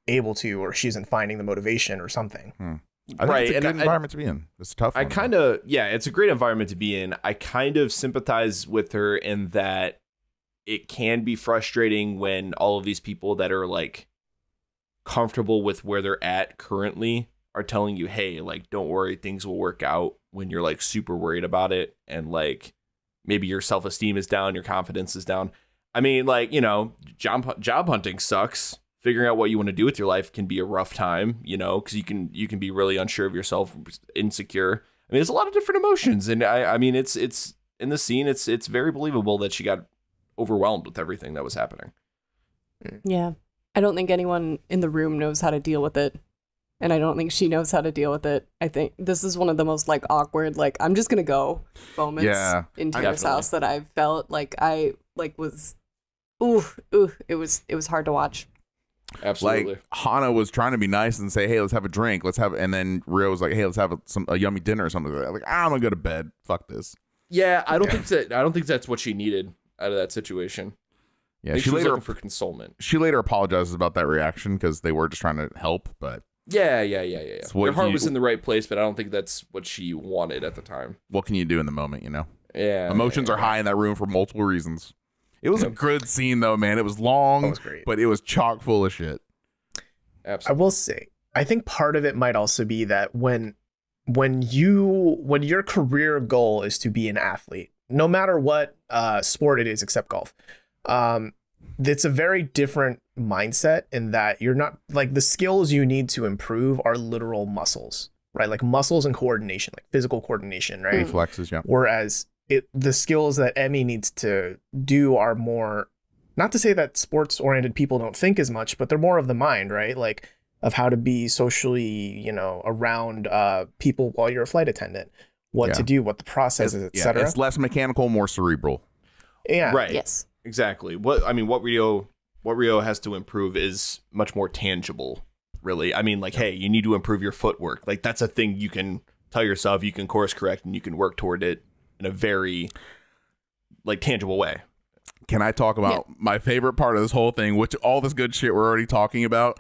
able to, or she isn't finding the motivation or something. Hmm. I think Right, it's a and good I- environment to be in. It's a tough. I kind of yeah, it's a great environment to be in. I kind of sympathize with her in that it can be frustrating when all of these people that are like comfortable with where they're at currently are telling you, "Hey, like don't worry, things will work out." When you're like super worried about it and like maybe your self-esteem is down, your confidence is down. I mean, like, you know, job job hunting sucks. Figuring out what you want to do with your life can be a rough time, you know, because you can you can be really unsure of yourself, insecure. I mean, there's a lot of different emotions, and I I mean, it's it's in the scene, it's it's very believable that she got overwhelmed with everything that was happening. Yeah. I don't think anyone in the room knows how to deal with it. And I don't think she knows how to deal with it. I think this is one of the most like awkward, like I'm just gonna go moments Yeah, in I- Terrace House that I've felt like I like was ooh, ooh, it was it was hard to watch. Absolutely. like Hana was trying to be nice and say, "Hey, let's have a drink. Let's have," and then Ryo was like, "Hey, let's have a, some a yummy dinner or something." Like, that. like ah, I'm gonna go to bed. Fuck this. yeah, I don't think that I don't think that's what she needed out of that situation. Yeah, think she she was later looking for consolement. she later apologizes about that reaction because they were just trying to help, but Yeah, yeah, yeah, yeah. yeah. So what Her heart you- was in the right place, but I don't think that's what she wanted at the time. what can you do in the moment? You know, Yeah, emotions yeah, are high in that room for multiple reasons. It was a good scene though, man. It was long, was great. but it was chock full of shit. Absolutely. I will say, I think part of it might also be that when when you when your career goal is to be an athlete, no matter what uh, sport it is except golf, um, it's a very different mindset in that you're not like the skills you need to improve are literal muscles, right? Like muscles and coordination, like physical coordination, right? Reflexes, yeah. Whereas it the skills that Emmy needs to do are more not to say that sports oriented people don't think as much, but they're more of the mind, right? Like of how to be socially, you know, around uh people while you're a flight attendant, what to do, what the process is, yeah, etc. it's less mechanical, more cerebral. Yeah. Right. Yes. Exactly. What I mean, what Ryo what Ryo has to improve is much more tangible. Really, I mean, like, hey, you need to improve your footwork. Like, that's a thing you can tell yourself. You can course correct, and you can work toward it in a very like tangible way. Can I talk about my favorite part of this whole thing, which all this good shit we're already talking about?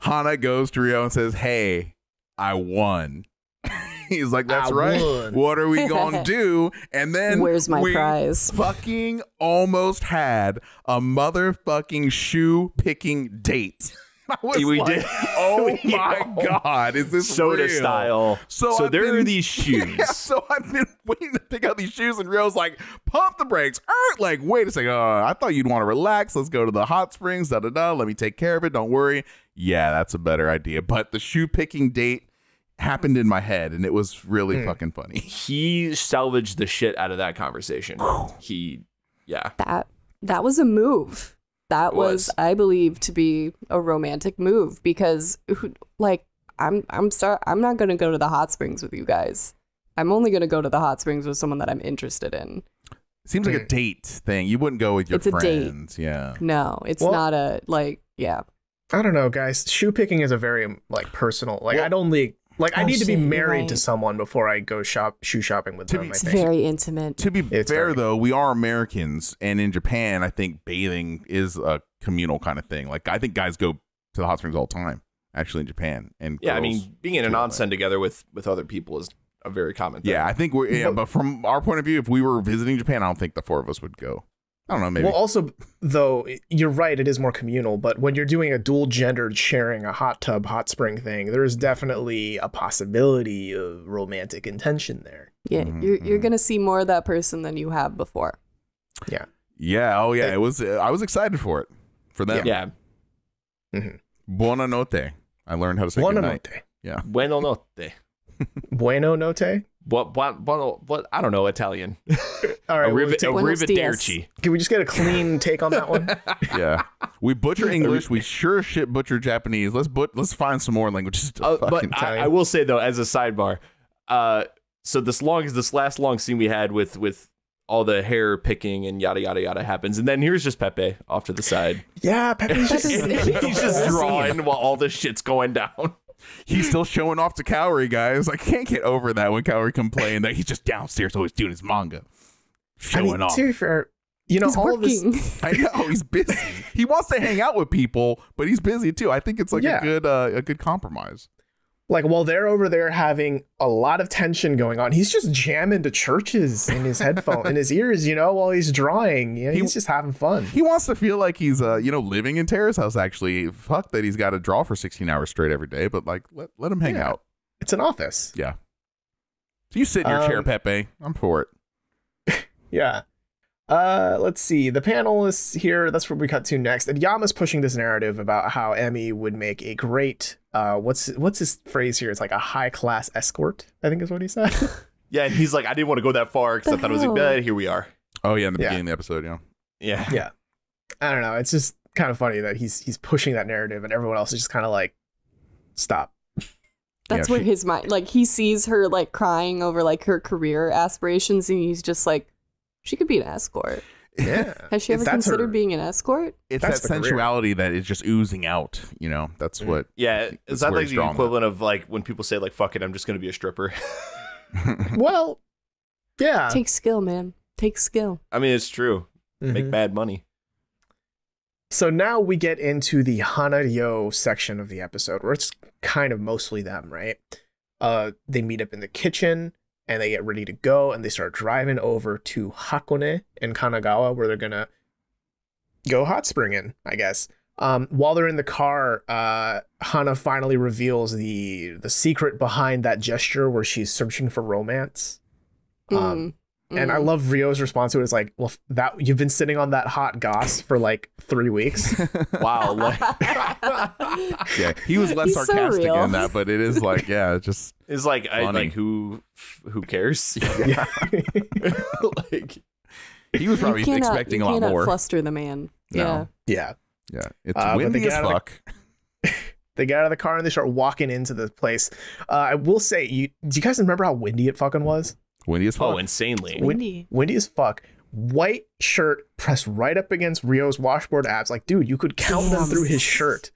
Hana goes to Ryo and says, Hey, I won. He's like, That's I right. won." What are we gonna do? And then Where's my we prize? Fucking almost had a motherfucking shoe picking date. I was We like, did. Oh We- my god, is this soda real? style. So So, I've there are these shoes. Yeah, so I've been waiting to pick out these shoes, and Ryo's like, "Pump the brakes!" Er, like, wait a second. Uh, I thought you'd want to relax. Let's go to the hot springs. Da da da. Let me take care of it. Don't worry. Yeah, that's a better idea. But the shoe picking date happened in my head, and it was really Hmm. fucking funny. he salvaged the shit out of that conversation. he, yeah. that that was a move. That was, was. I believe, to be a romantic move because, like, I'm I'm sorry, I'm not gonna go to the hot springs with you guys. I'm only gonna go to the hot springs with someone that I'm interested in. Seems like a Hmm. date thing. You wouldn't go with your It's a date. friends. Yeah. No, it's Well- not a like, yeah. I don't know, guys. Shoe picking is a very like personal. Like Well- I'd only like I Oh, need to be shit, you're married to someone before I go shop shoe shopping with To them. be- I It's think. very intimate. To be It's fair, very- though, we are Americans, and in Japan, I think bathing is a communal kind of thing. Like, I think guys go to the hot springs all the time. Actually, in Japan, and Yeah, I mean, being in an feel that onsen together with with other people is a very common thing. Yeah, I think we're yeah, but from our point of view, if we were visiting Japan, I don't think the four of us would go. I don't know, maybe. Well, also though you're right, it is more communal. But when you're doing a dual gendered sharing a hot tub hot spring thing, there is definitely a possibility of romantic intention there. yeah, Mhm, you're you're mhm. gonna see more of that person than you have before. yeah, Yeah. oh yeah, it was. Uh, I was excited for it for them. yeah. Buona notte. I learned how to say Buona goodnight. Yeah. Bueno notte. Bueno notte. What? What? What? what I don't know Italian. All right, we'll take- Arrivederci. can we just get a clean take on that one? Yeah, we butcher English. We sure shit butcher Japanese. Let's but let's find some more languages. To Uh, but I, I will say though, as a sidebar, uh, so this long is this last long scene we had with with all the hair picking and yada yada yada happens, and then here's just Peppe off to the side. yeah, Peppe's just He's just drawing while all this shit's going down. He's still showing off to Kaori, guys. I can't get over that when Kaori complained that he's just downstairs always doing his manga, I showing mean, off. To be fair, you know He's all of this. I know he's busy. he wants to hang out with people, but he's busy too. I think it's like Yeah. a good uh, a good compromise. Like while they're over there having a lot of tension going on, he's just jamming to CHVRCHES in his headphone in his ears, you know, while he's drawing. You know, He- he's just having fun. He wants to feel like he's uh you know living in Terrace House. Actually, fuck that he's got to draw for sixteen hours straight every day. But like let let him hang Yeah. out. It's an office. Yeah. So you sit in your chair, Um, Peppe. I'm for it. Yeah. Uh, let's see. The panel is here. That's what we cut to next. And Yama's pushing this narrative about how Emmy would make a great uh what's what's his phrase here? It's like a high class escort, I think is what he said. Yeah, and he's like, I didn't want to go that far because I The thought it was like, hell? here we are. Oh yeah, in the Yeah. beginning of the episode. Yeah. Yeah. yeah. I don't know. It's just kind of funny that he's he's pushing that narrative and everyone else is just kind of like stop. That's Yeah, where she- his mind like he sees her like crying over like her career aspirations and he's just like she could be an escort. Yeah. Has she ever That's considered her- being an escort? It's That's that the career. sensuality that is just oozing out. You know, that's Mm. what. Yeah, is that like the drawing that. equivalent of like when people say like "fuck it," I'm just gonna be a stripper? Well, yeah. Take skill, man. Take skill. I mean, it's true. Make Mhm. bad money. So now we get into the Hanaryo section of the episode where it's kind of mostly them, right? Uh, they meet up in the kitchen and they get ready to go and they start driving over to Hakone in Kanagawa where they're gonna go hot springing, I guess. Um, while they're in the car, uh, Hana finally reveals the the secret behind that gesture where she's searching for romance. Um, Mm, And I mm. love Ryo's response to it. it is like, well, that you've been sitting on that hot goss for like three weeks. Wow. like, yeah, he was less He's sarcastic real. in that, but it is like, yeah, it's just it's like I, like who who cares? yeah. like he was probably cannot, expecting a lot cannot more. fluster the man. No. Yeah. yeah. Yeah, it's Uh, windy as out the- fuck. They get out of the car and they start walking into the place. Uh, I will say, you do you guys remember how windy it fucking was? Windy as fuck. oh, insanely. Windy. Windy as fuck. White shirt pressed right up against Ryo's washboard abs. Like, dude, you could count them through his shirt.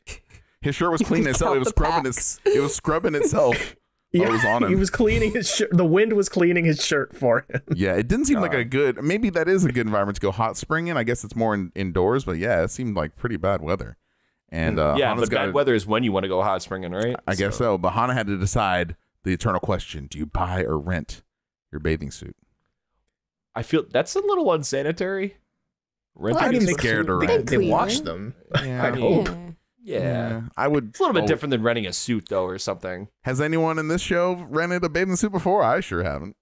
His shirt was You clean itself. It was scrubbing its. It was scrubbing itself. yeah, it was on him. He was cleaning his shirt. The wind was cleaning his shirt for him. Yeah, it didn't seem like a good. Maybe that is a good environment to go hot spring in. I guess it's more in, indoors, but yeah, it seemed like pretty bad weather. And uh, yeah, Hana's but bad gotta- weather is when you want to go hot springing, right? I guess so. But Hana had to decide the eternal question: Do you buy or rent your bathing suit? I feel that's a little unsanitary. Renting I mean, they, scared clean- to they, they Clean wash them. Yeah. I hope. Yeah. Yeah. I would. It's a little bit oh, different than renting a suit though or something. Has anyone in this show rented a bathing suit before? I sure haven't.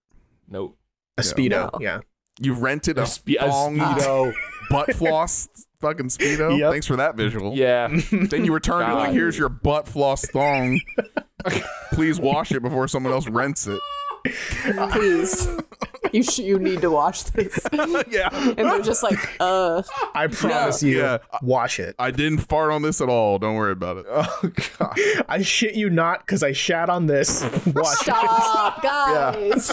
Nope. A speedo. No. Yeah. You've rented a, A, spe- a thong speedo. butt floss fucking speedo. Yep. Thanks for that visual. yeah. Then you return it like, here's your butt floss thong. Please wash it before someone else rents it. Please, you sh- you need to watch this. yeah. And they're just like, uh, I promise you, yeah. wash it. I didn't fart on this at all. Don't worry about it. Oh god. I shit you not because I shat on this. Wash it. stop, guys,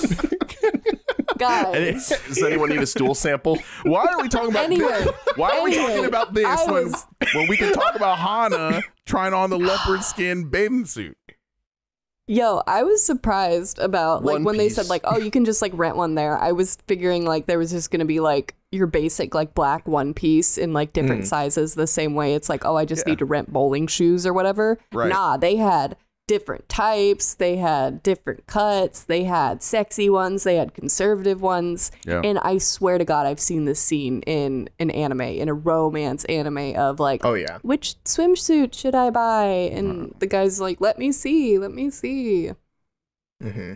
guys. Does anyone need a stool sample? Why are we talking about Anyway, this? Why are we anyway, talking about this I when, was- when we can talk about Hana trying on the leopard skin bathing suit? Yo, I was surprised about like One when they said like, oh, you can just like rent one there. I was figuring like there was just gonna be like your basic like black one piece in like different mm. sizes the same way it's like, oh, I just need to rent bowling shoes or whatever. Right. Nah, they had different types, they had different cuts, they had sexy ones, they had conservative ones. Yeah. And I swear to God, I've seen this scene in an anime, in a romance anime of like Oh yeah. which swimsuit should I buy? And the guy's like, let me see, let me see. Mm-hmm.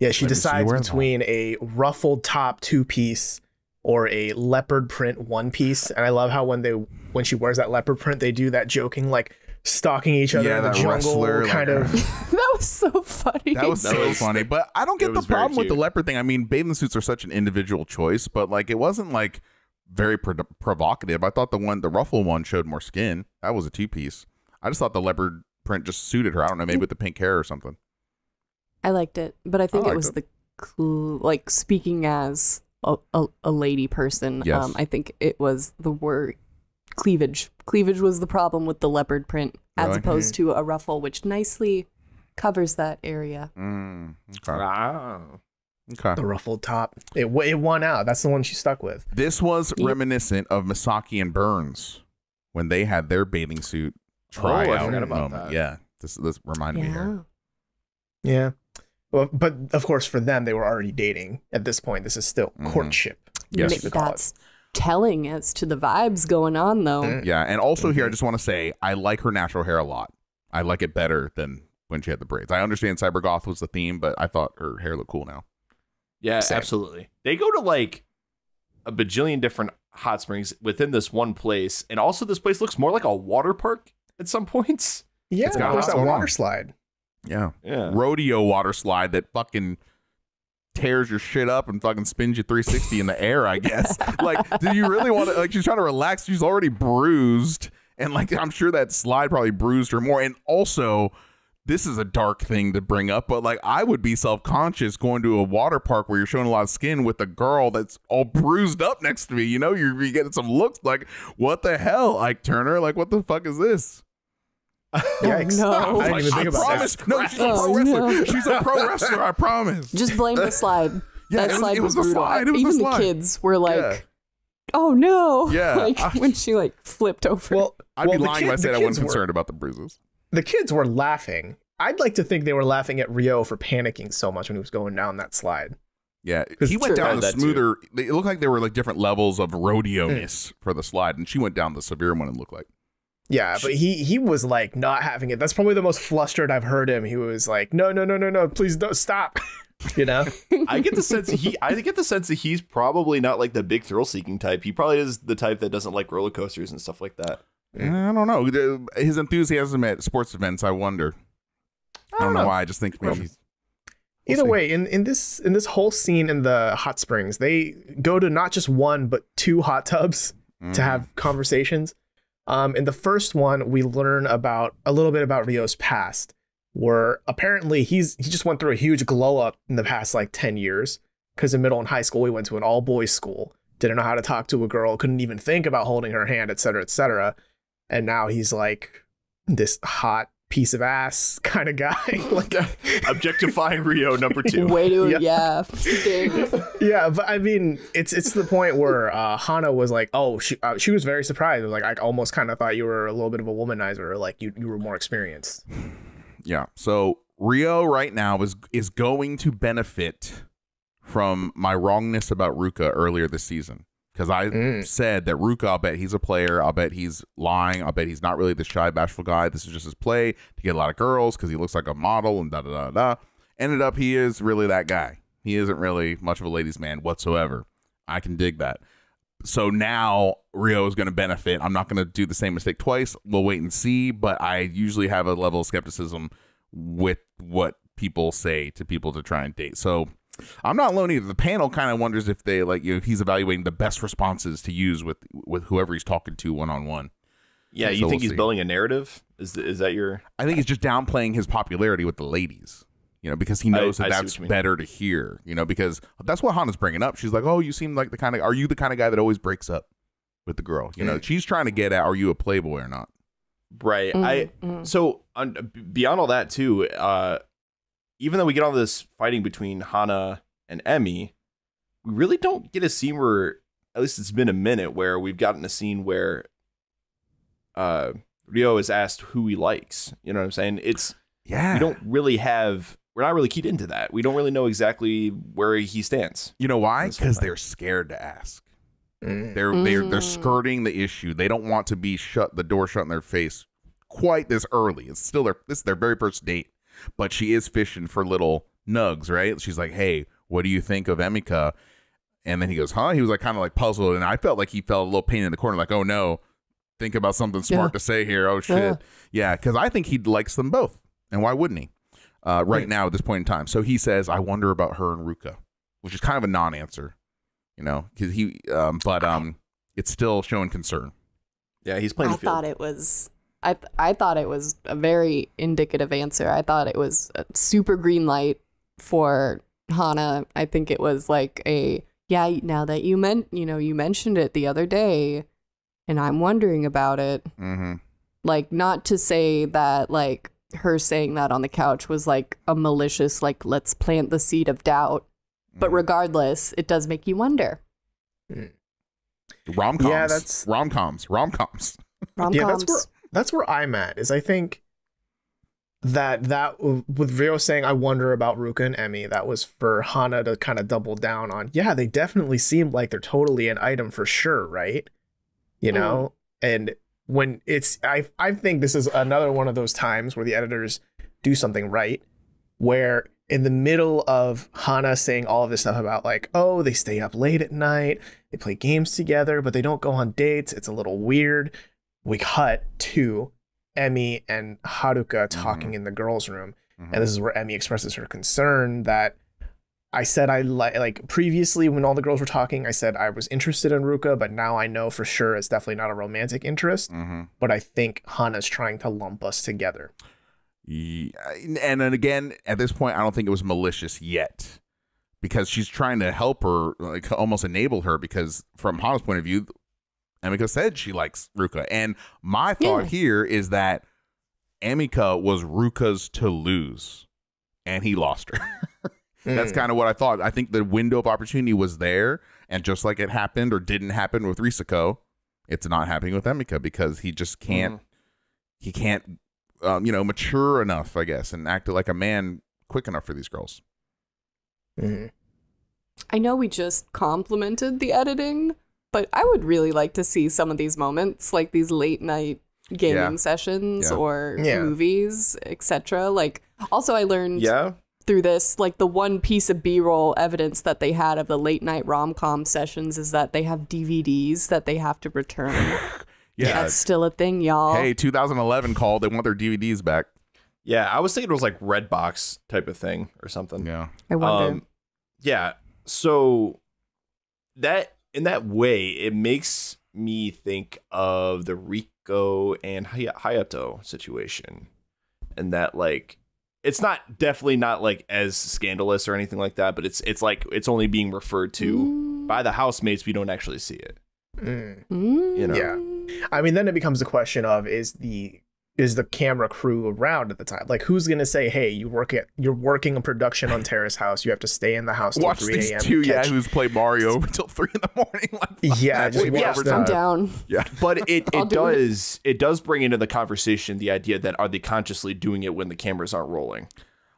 Yeah, she Let decides where the- between a ruffled top two piece or a leopard print one piece. And I love how when they when she wears that leopard print, they do that joking like stalking each other Yeah, in the that jungle wrestler, kind like, of. that was so funny. That was That so was- funny. But I don't get the problem with the leopard thing. I mean, bathing suits are such an individual choice, but like it wasn't like very pro- provocative. I thought the one, the ruffle one, showed more skin. That was a two piece. I just thought the leopard print just suited her. I don't know, maybe with the pink hair or something. I liked it, but I think I it was it. the cl- like speaking as a, a, a lady person. Yes. Um, I think it was the word cleavage. Cleavage was the problem with the leopard print, as Really? opposed to a ruffle, which nicely covers that area. Mm, okay. Ah. okay. the ruffled top. It it won out. That's the one she stuck with. This was Yep. reminiscent of Misaki and Burns when they had their bathing suit Oh, I forgot about moment. that. Yeah, this this reminded me here. Yeah. Yeah. Well, but of course, for them, they were already dating at this point. This is still Mhm. courtship. Yes. Yes, we call it. That's telling as to the vibes going on, though. Mm. Yeah, and also here I Mhm. just want to say I like her natural hair a lot. I like it better than when she had the braids. I understand cyber goth was the theme, but I thought her hair looked cool now. Yeah, Same. absolutely. They go to like a bajillion different hot springs within this one place, and also this place looks more like a water park at some points. Yeah, It's got there's lots that water on. slide. Yeah, Yeah. rodeo water slide that fucking tears your shit up and fucking spins you 360 in the air. I guess. like, do you really want to? Like, she's trying to relax. She's already bruised, and like I'm sure that slide probably bruised her more. And also. This is a dark thing to bring up, but like I would be self conscious going to a water park where you're showing a lot of skin with a girl that's all bruised up next to me. You know, you're, you're getting some looks like, what the hell, Ike Turner? Like, what the fuck is this? Yikes. Oh, no. I didn't even think about promise. that. No, she's a Oh, pro wrestler. no. She's a pro wrestler. I promise. Just blame the slide. Yeah, that it was- slide it was was, the slide. It was the Even slide. kids were like, Yeah. "Oh no!" Yeah, like I- when she like flipped over. Well, I'd well, be the lying if I said I wasn't were- concerned about the bruises. The kids were laughing. I'd like to think they were laughing at Ryo for panicking so much when he was going down that slide. Yeah, It's he went down the that too. smoother. It looked like there were like different levels of rodeo ness mm. for the slide, and she went down the severe one. It looked like. Yeah, but he he was like not having it. That's probably the most flustered I've heard him. He was like, "No, no, no, no, no, please don't stop." you know? I get the sense he I get the sense that he's probably not like the big thrill seeking type. He probably is the type that doesn't like roller coasters and stuff like that. I don't know his enthusiasm at sports events. I wonder. I don't know why. I just think maybe. he's- we'll Either see. way, in, in this in this whole scene in the hot springs, they go to not just one but two hot tubs Mhm. to have conversations. Um, in the first one, we learn about a little bit about Ryo's past, where apparently he's he just went through a huge glow up in the past like ten years. Because in middle and high school, he went to an all boys school, didn't know how to talk to a girl, couldn't even think about holding her hand, etc., etc. And now he's like this hot piece of ass kind of guy. like, Objectifying Ryo number two. Way to Yeah. yeah, yeah, but I mean, it's it's the point where uh, Hana was like, oh, she uh, she was very surprised. Like, I almost kind of thought you were a little bit of a womanizer, or like you you were more experienced. Yeah. So Ryo right now is is going to benefit from my wrongness about Ruka earlier this season. Because I Mm. said that Ruka, I'll bet he's a player. I'll bet he's lying. I'll bet he's not really the shy, bashful guy. This is just his play to get a lot of girls because he looks like a model and da da da da. Ended up, he is really that guy. He isn't really much of a ladies' man whatsoever. I can dig that. So now Ryo is going to benefit. I'm not going to do the same mistake twice. We'll wait and see. But I usually have a level of skepticism with what people say to people to try and date. So I'm not alone either. The panel kind of wonders if they like you know, if he's evaluating the best responses to use with with whoever he's talking to one on one. Yeah, So you we'll think he's see. building a narrative? Is is that your? I think he's just downplaying his popularity with the ladies. You know, because he knows I that see that's what you mean. better to hear. You know, because that's what Hana's bringing up. She's like, "Oh, you seem like the kind of are you the kind of guy that always breaks up with the girl?" You know, she's trying to get at, "Are you a playboy or not?" Right. Mm, I mm. so on, beyond all that too. Uh, even though we get all this fighting between Hana and Emmy, we really don't get a scene where, at least it's been a minute, where we've gotten a scene where, uh, Ryo is asked who he likes. You know what I'm saying? It's Yeah. we don't really have. We're not really keyed into that. We don't really know exactly where he stands. You know why? Because they're scared to ask. Mm. They're they're they're Mm. skirting the issue. They don't want to be shut the door shut in their face quite this early. It's still their this is their very first date. But she is fishing for little nugs, right? She's like, "Hey, what do you think of Emika?" And then he goes, "Huh?" He was like kind of like puzzled, and I felt like he felt a little pain in the corner, like, "Oh no, think about something smart Yeah. to say here." Oh shit, Yeah. yeah, because I think he likes them both, and why wouldn't he? Uh, right Right. now at this point in time, so he says, "I wonder about her and Ruka," which is kind of a non-answer, you know, because he, um, but um, it's still showing concern. Yeah, he's playing I the field. thought it was. I th- I thought it was a very indicative answer. I thought it was a super green light for Hana. I think it was like a yeah. Now that you meant you know you mentioned it the other day, and I'm wondering about it. Mm-hmm. Like not to say that like her saying that on the couch was like a malicious like let's plant the seed of doubt. But Mm-hmm. regardless, it does make you wonder. Rom coms. Yeah, that's- rom coms. Rom coms. Rom-coms. Yeah, that's where that's where I'm at. Is I think that that with Ryo saying I wonder about Ruka and Emmy, that was for Hana to kind of double down on. Yeah, they definitely seem like they're totally an item for sure, right? You mm-hmm. know, and when it's I I think this is another one of those times where the editors do something right, where in the middle of Hana saying all of this stuff about like, oh, they stay up late at night, they play games together, but they don't go on dates. It's a little weird. We cut to Emmy and Haruka talking in the girls' room, Mhm. and this is where Emmy expresses her concern that I said I like like previously when all the girls were talking, I said I was interested in Ruka, but now I know for sure it's definitely not a romantic interest. Mm-hmm. But I think Hana's trying to lump us together. Yeah, and then again, at this point, I don't think it was malicious yet, because she's trying to help her, like almost enable her. Because from Hana's point of view, Emika said she likes Ruka, and my thought Yeah. here is that Emika was Ruka's to lose, and he lost her. That's Mm. kind of what I thought. I think the window of opportunity was there, and just like it happened or didn't happen with Risako, it's not happening with Emika because he just can't. He can't, um, you know, mature enough, I guess, and act like a man quick enough for these girls. Mhm. I know we just complimented the editing, but I would really like to see some of these moments, like these late night gaming Yeah. sessions Yeah. or Yeah. movies, etc. Like, also, I learned Yeah. through this, like the one piece of B-roll evidence that they had of the late night rom-com sessions is that they have DVDs that they have to return. Yeah. That's still a thing, y'all. Hey, 2011 called. They want their DVDs back. Yeah. I was thinking it was like Redbox type of thing or something. Yeah. I wonder. Um, yeah. So that in that way, it makes me think of the Rico and Hay- Hayato situation, and that like it's not definitely not like as scandalous or anything like that, but it's it's like it's only being referred to Mm. by the housemates. We don't actually see it. Mm. Mm. you know. Yeah. I mean, then it becomes a question of is the is the camera crew around at the time? Like, who's gonna say, "Hey, you work at you're working a production on Terrace House. You have to stay in the house till Watch 3 these a.m. two catch-" yahoos play Mario until three in the morning. Like, Yeah, just Wait, watch yeah, the- I'm down. yeah. But it, it do it. does it does bring into the conversation the idea that are they consciously doing it when the cameras aren't rolling?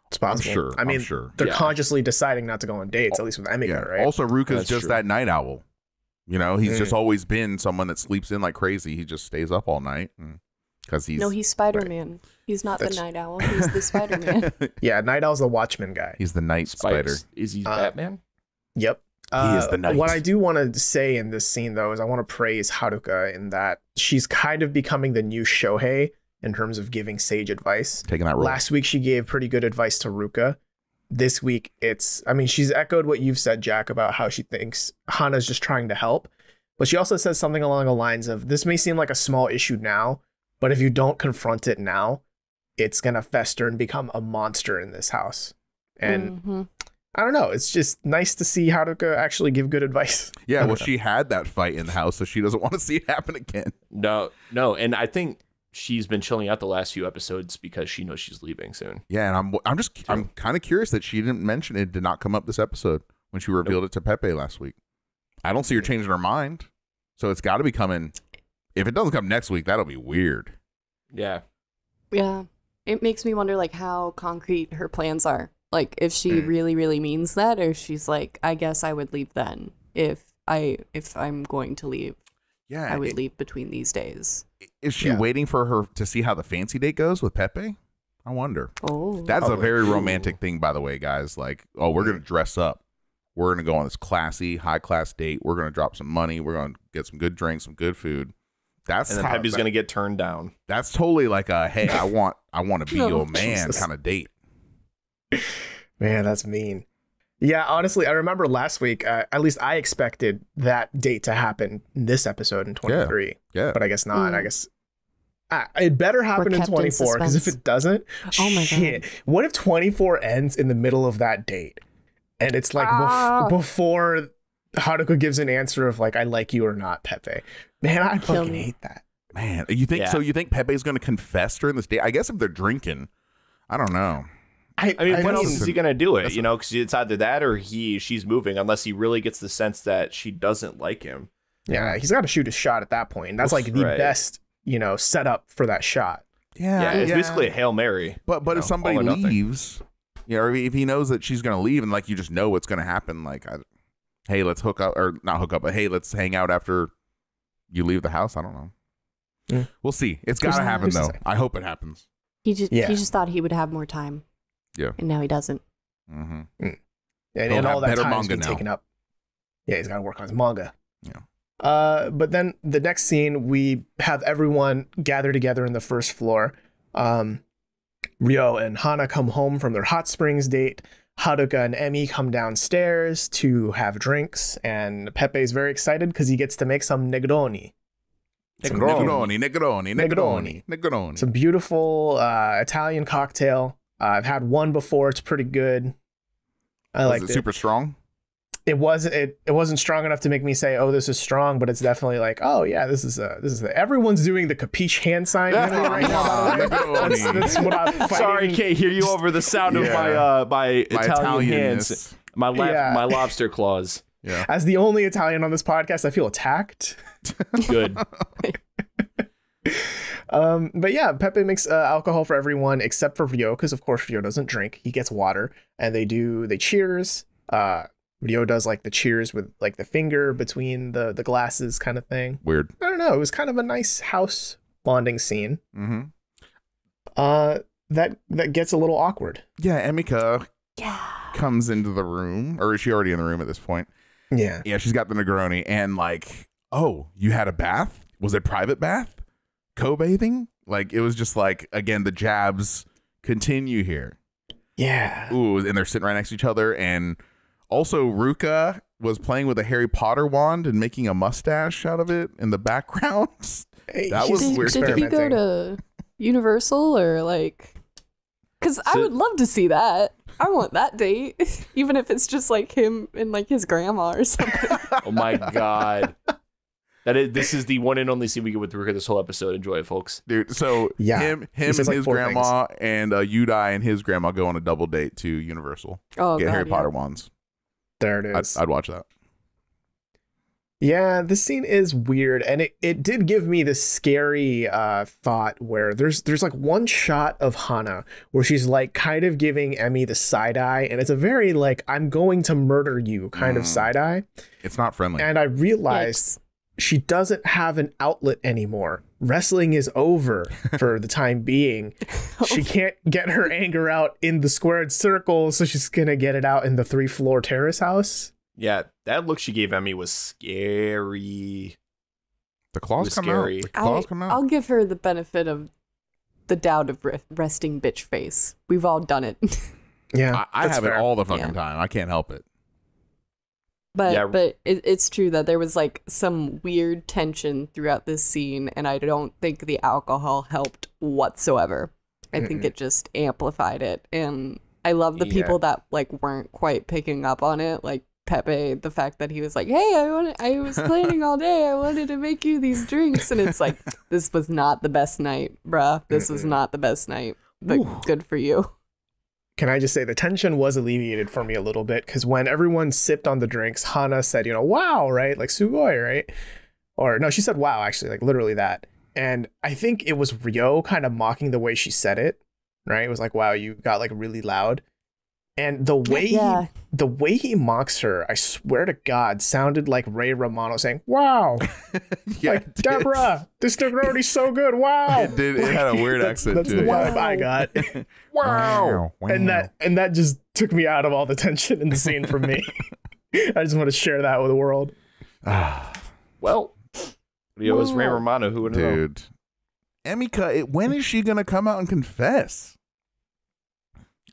It's possible. sure, I I'm mean, sure. they're Yeah. consciously deciding not to go on dates, at least with Emika, Yeah. right? Also, Ruka's That's just true. that night owl. You know, he's Mm. just always been someone that sleeps in like crazy. He just stays up all night because he's no, he's Spider Man. He's not That's- the Night Owl. He's the Spider Man. Yeah, Night Owl's the Watchman guy. he's the night spider. Spiders. Is he Uh, Batman? Yep. He is Uh, the knight. What I do want to say in this scene, though, is I want to praise Haruka in that she's kind of becoming the new Shohei in terms of giving sage advice. Taking that role. Last week, she gave pretty good advice to Ruka. This week, it's, I mean, she's echoed what you've said, Jack, about how she thinks Hana's just trying to help. But she also says something along the lines of this may seem like a small issue now, but if you don't confront it now, it's going to fester and become a monster in this house. And Mhm. I don't know. It's just nice to see Haruka actually give good advice. yeah, well, she had that fight in the house, so she doesn't want to see it happen again. No, no. And I think she's been chilling out the last few episodes because she knows she's leaving soon. Yeah, and I'm I'm just I'm kind of curious that she didn't mention it did not come up this episode when she revealed it to Peppe last week. I don't see her changing her mind, so it's got to be coming. If it doesn't come next week, that'll be weird. Yeah. Yeah. It makes me wonder like how concrete her plans are. Like if she Mm. really, really means that or she's like, I guess I would leave then. If I if I'm going to leave. Yeah, I would i- leave between these days. is she Yeah. waiting for her to see how the fancy date goes with Peppe? I wonder. Oh. That's a very romantic thing, by the way, guys. Like, oh, we're gonna dress up. We're gonna go on this classy, high class date. We're gonna drop some money. We're gonna get some good drinks, some good food. That's And then how- Peppe's that- gonna get turned down. That's totally like a hey, I want, I want to be Oh, your man Jesus. kind of date. Man, that's mean. Yeah, honestly, I remember last week, uh, at least I expected that date to happen in this episode in 23, Yeah, but I guess not. Mm. I guess uh, it better happen in kept in 24 because if it doesn't, Oh my shit. God. What if 24 ends in the middle of that date? And it's like bef- Ah. before Haruka gives an answer of like, I like you or not, Peppe. Man, I Kill fucking me. hate that. man. You think Yeah. so? You think Peppe's gonna confess during this day? I guess if they're drinking, I don't know. I, I mean, when else is he gonna do it? You know, because it's either that or he she's moving, unless he really gets the sense that she doesn't like him. Yeah, he's got to shoot a shot at that point. That's like the Right. best, you know, setup for that shot. Yeah, Yeah, it's basically a hail mary. But but if know, somebody all or leaves, you know, or if he knows that she's gonna leave, and like you just know what's gonna happen, like, I, hey, let's hook up or not hook up, but hey, let's hang out after you leave the house. I don't know. Yeah. We'll see. It's gotta happen who's to though. say? I hope it happens. He just Yeah. he just thought he would have more time. Yeah. And now he doesn't. Mm-hmm. and, He'll and all that better time is manga being now. taken up. Yeah, he's got to work on his manga. Yeah. Uh, but then the next scene, we have everyone gather together in the first floor. Um, Ryo and Hana come home from their hot springs date. Haruka and Emi come downstairs to have drinks, and Peppe is very excited because he gets to make some Negroni. Some Negroni, Negroni, Negroni, Negroni. It's a beautiful uh, Italian cocktail. Uh, I've had one before. It's pretty good. I like it it. super strong? It wasn't it, it wasn't strong enough to make me say oh this is strong but it's definitely like oh yeah this is a this is a, everyone's doing the capiche hand sign right now by the way. that's, that's what i'm fighting. Sorry, I can't hear you over the sound of my uh my, My Italian hands, my la- Yeah. my lobster claws. Yeah. as the only italian on this podcast i feel attacked Good. um but yeah peppe makes uh, alcohol for everyone except for ryo because of course ryo doesn't drink he gets water and they do they cheers uh ryo does like the cheers with like the finger between the the glasses kind of thing Weird. i don't know it was kind of a nice house bonding scene Mm-hmm. uh that that gets a little awkward Yeah, Emika Yeah. comes into the room, or is she already in the room at this point? yeah Yeah, she's got the Negroni, and like, oh, you had a bath? Was it private bath? Co-bathing? Like it was just like again the jabs continue here. yeah Ooh, and they're sitting right next to each other, and also Ruka was playing with a Harry Potter wand and making a mustache out of it in the background. Hey, That was Did, weird did he go to Universal or like? Because I would love to see that. I want that date, even if it's just like him and like his grandma or something. Oh my god. That is, this is the one and only scene we get with Ruka this whole episode. Enjoy it, folks. Dude, so Yeah. him, him and like, his four grandma and uh, Udai and his grandma go on a double date to Universal. Oh, get God, Harry yeah. Potter wands. There it I'd, I'd watch that. Yeah, this scene is weird, and it, it did give me this scary uh, thought where there's there's like one shot of Hana where she's like kind of giving Emmy the side eye, and it's a very like I'm going to murder you kind of Mm. side eye. It's not friendly. And I realized she doesn't have an outlet anymore. Wrestling is over for the time being. She can't get her anger out in the squared circle, so she's gonna get it out in the three floor terrace house. Yeah, that look she gave Emmy was scary. the claws come scary. out. The claws I, come out. I'll give her the benefit of the doubt of resting bitch face. We've all done it. Yeah, I, I have fair. it all the fucking Yeah. time. I can't help it. But Yeah. but it, it's true that there was like some weird tension throughout this scene, and I don't think the alcohol helped whatsoever. I think Mm-mm. it just amplified it, and I love the Yeah. people that like weren't quite picking up on it, like Peppe. The fact that he was like, "Hey, I wanted, I was planning all day. I wanted to make you these drinks," and it's like, this was not the best night, bruh. This was Mm-mm. not the best night, but Ooh. good for you. Can I just say the tension was alleviated for me a little bit because when everyone sipped on the drinks, Hana said, you know, wow, right? Like sugoi, right? Or no, she said wow, actually, like literally that. And I think it was Ryo kind of mocking the way she said it, right? It was like, wow, you got like really loud. And the way Yeah. he, the way he mocks her, I swear to God, sounded like Ray Romano saying, "Wow, Yeah, like it did. Deborah, this Negroni's so good, wow." It did. It had a weird That's- accent That's to the it. vibe I got. Wow. and that and that just took me out of all the tension in the scene for me. I just want to share that with the world. Well, it was Ray Romano. Who would know? dude. Emika, when is she gonna come out and confess?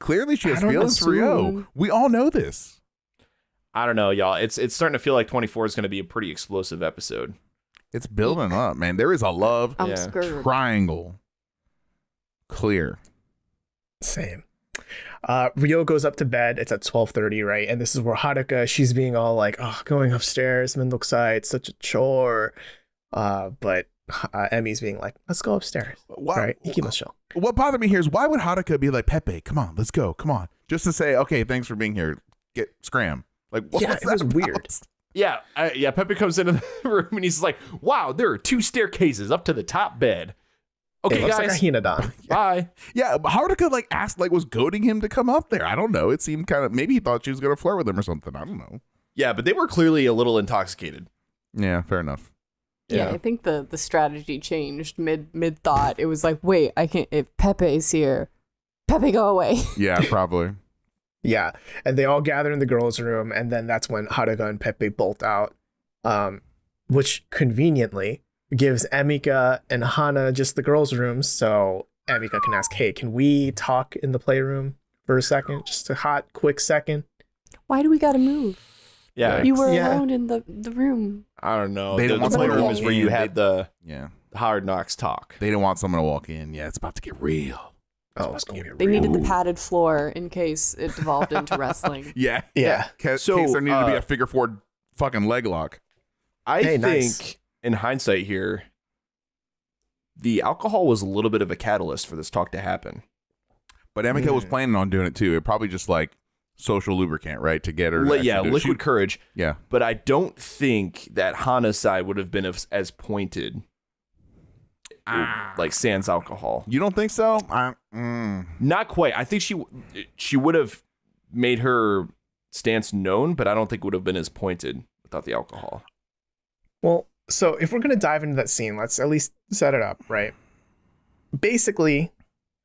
Clearly, she I has don't know, feelings for Ryo. soon. We all know this. I don't know, y'all. It's it's starting to feel like 24 is going to be a pretty explosive episode. It's building up, man. There is a love I'm Yeah. triangle. Clear. Same. Uh, Ryo goes up to bed. It's at twelve thirty, right? And this is where Haruka, she's being all like, "Oh, going upstairs, Mendokusai, it's such a chore." Uh, but uh, Emmy's being like, "Let's go upstairs." Why- right? Ikimashou. What bothered me here is why would Haruka be like Peppe? Come on, let's go. Come on, just to say, okay, thanks for being here. Get scram. Like, what Yeah, was it was about? weird. Yeah, I, yeah. Peppe comes into the room and he's like, "Wow, there are two staircases up to the top bed." Okay, it looks guys, like a Hinadan. bye. Yeah, but Haruka like asked, like was goading him to come up there. I don't know. It seemed kind of maybe he thought she was gonna flirt with him or something. I don't know. Yeah, but they were clearly a little intoxicated. Yeah, fair enough. Yeah, Yeah. I think the the strategy changed mid mid thought. It was like, wait, I can't. If Peppe's here, Peppe, go away. Yeah, probably. Yeah, and they all gather in the girls' room, and then that's when Haruka and Peppe bolt out, um, which conveniently gives Emika and Hana just the girls' rooms, so Emika can ask, "Hey, can we talk in the playroom for a second? Just a hot, quick second? Why do we gotta move? Yeah, You were Yeah. alone in the the room. I don't know. They the don't the want playroom is where you in. had the Yeah, hard knocks talk. they didn't want someone to walk in. Yeah, it's about to get real. Oh, it's gonna be They real. needed the padded floor in case it devolved into wrestling. Yeah, Yeah. In So, case there needed to be uh, a figure four fucking leg lock. I Hey, think, nice. in hindsight, here, the alcohol was a little bit of a catalyst for this talk to happen. But Emika was Mm. planning on doing it too. It probably just like social lubricant, right, to get her. to yeah, liquid She- courage. yeah, But I don't think that Hana's side would have been as, as pointed, like sans alcohol. you don't think so? I, mm. Not quite. I think she she would have made her stance known, but I don't think it would have been as pointed without the alcohol. Well, so if we're gonna dive into that scene, let's at least set it up, right? Basically,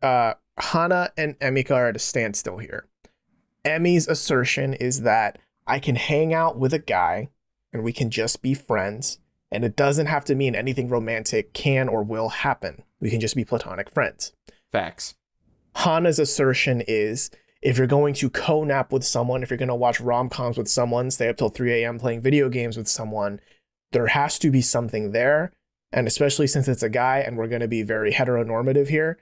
uh, Hana and Emika are at a standstill here. Emmy's assertion is that I can hang out with a guy and we can just be friends, and it doesn't have to mean anything romantic can or will happen. We can just be platonic friends. Facts. Hana's assertion is if you're going to co nap with someone, if you're going to watch rom coms with someone, stay up till 3 a.m. playing video games with someone, there has to be something there. And especially since it's a guy and we're going to be very heteronormative here,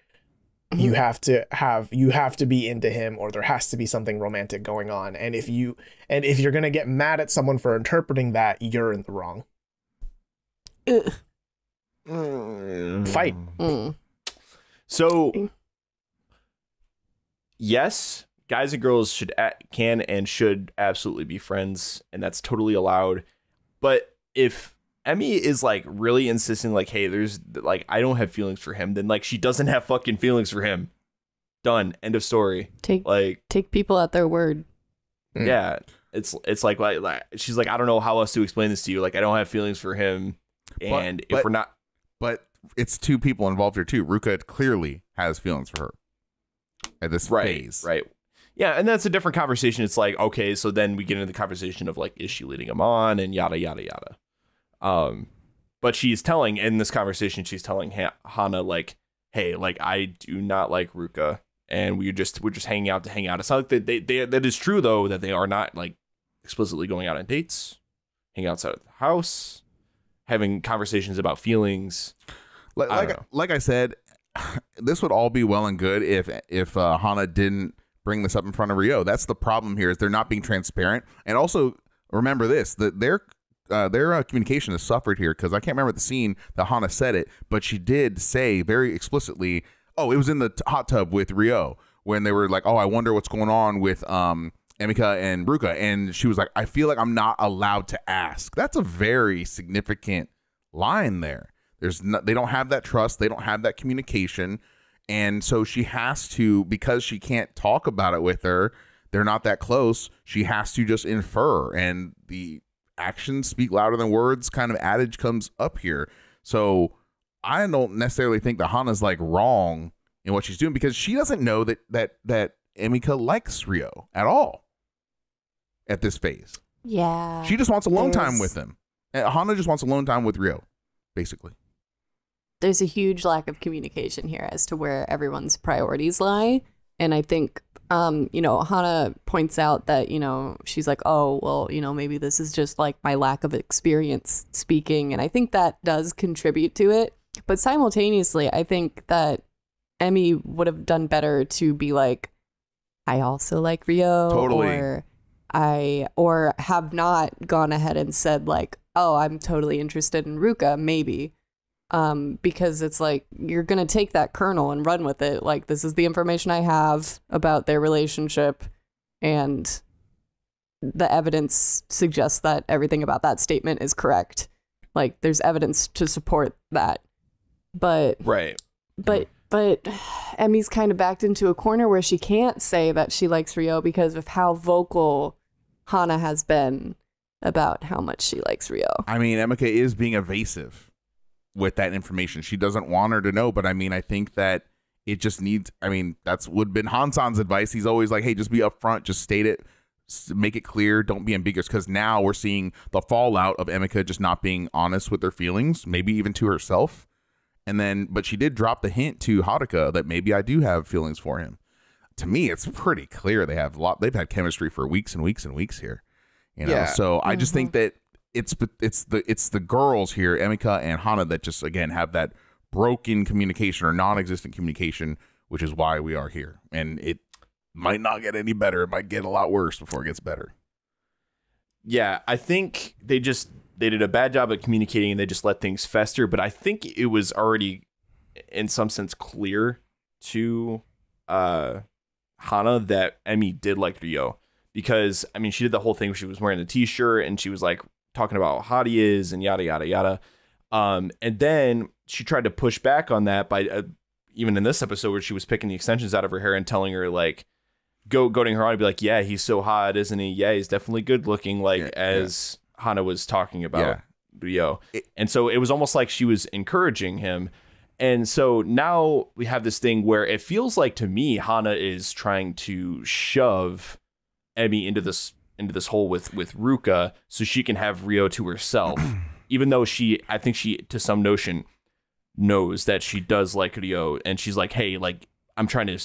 you have to have you have to be into him or there has to be something romantic going on and if you and if you're going to get mad at someone for interpreting that you're in the wrong Ugh. Fight. Mm. So, yes, guys and girls should can and should absolutely be friends, and that's totally allowed. But if Emmy is like really insisting, like, hey, there's like I don't have feelings for him, then like she doesn't have fucking feelings for him. Done. End of story. Take Like, take people at their word. Mm. yeah, it's it's like, like like she's like, I don't know how else to explain this to you. Like, I don't have feelings for him, and if but- we're not, But it's two people involved here too. Ruka clearly has feelings for her at this right, phase. right. Yeah, and that's a different conversation. It's like, okay, so then we get into the conversation of like, is she leading him on and yada yada yada. Um, but she's telling in this conversation, she's telling ha- Hana like, hey, like I do not like Ruka, and we just we're just hanging out to hang out. It's not like they, they, they that is true though that they are not like explicitly going out on dates, hanging outside of the house, having conversations about feelings. Like I like, like I said, this would all be well and good if if uh, Hana didn't bring this up in front of Ryo. That's the problem here is they're not being transparent. And also remember this that their uh, their uh, communication has suffered here because I can't remember the scene that Hana said it, but she did say very explicitly, "Oh, it was in the hot tub with Ryo when they were like, oh, I wonder what's going on with um." Emika and Ruka, and she was like, "I feel like I'm not allowed to ask." That's a very significant line there. There's no, they don't have that trust, they don't have that communication, and so she has to because she can't talk about it with her. They're not that close. She has to just infer, and the actions speak louder than words. Kind of adage comes up here. So I don't necessarily think that Hana's like wrong in what she's doing because she doesn't know that that that Emika likes Ryo at all at this phase. Yeah. She just wants alone time with him. And Hana just wants alone time with Ryo, basically. there's a huge lack of communication here as to where everyone's priorities lie. And I think, um, you know, Hana points out that, you know, she's like, oh, well, you know, maybe this is just like my lack of experience speaking. And I think that does contribute to it. But simultaneously, I think that Emmy would have done better to be like, I also like Ryo. Totally. Or I, or have not gone ahead and said, like, oh, I'm totally interested in Ruka, maybe um, because it's like you're gonna take that kernel and run with it. Like this is the information I have about their relationship, and the evidence suggests that everything about that statement is correct. Like there's evidence to support that, but Right. but but Emmy's kind of backed into a corner where she can't say that she likes Ryo because of how vocal Hana has been about how much she likes Ryo. I mean, Emika is being evasive with that information. She doesn't want her to know, but I mean, I think that it just needs. I mean, that's would been Hansan's advice. He's always like, "Hey, just be upfront, just state it, make it clear, don't be ambiguous." Because now we're seeing the fallout of Emika just not being honest with her feelings, maybe even to herself. And then, but she did drop the hint to Haruka that maybe I do have feelings for him. To me, it's pretty clear they have a lot. They've had chemistry for weeks and weeks and weeks here. You know, Yeah. so I just think mm-hmm. that it's it's the it's the girls here, Emika and Hana, that just again have that broken communication or non-existent communication, which is why we are here. And it might not get any better. It might get a lot worse before it gets better. Yeah, I think they just they did a bad job at communicating and they just let things fester. But I think it was already, in some sense, clear to uh, Hana that Emmy did like Ryo because I mean she did the whole thing. She was wearing the T-shirt and she was like talking about how hot he is and yada yada yada. Um, and then she tried to push back on that by uh, even in this episode where she was picking the extensions out of her hair and telling her like go goading her on and be like, yeah, he's so hot, isn't he? Yeah, he's definitely good looking, like Yeah, as Hana was talking about Yeah. It- and so it was almost like she was encouraging him. And so now we have this thing where it feels like to me Hana is trying to shove Emmy into this into this hole with with Ruka so she can have Ryo to herself. Even though she I think she to some notion knows that she does like Ryo and she's like, "Hey, like I'm trying to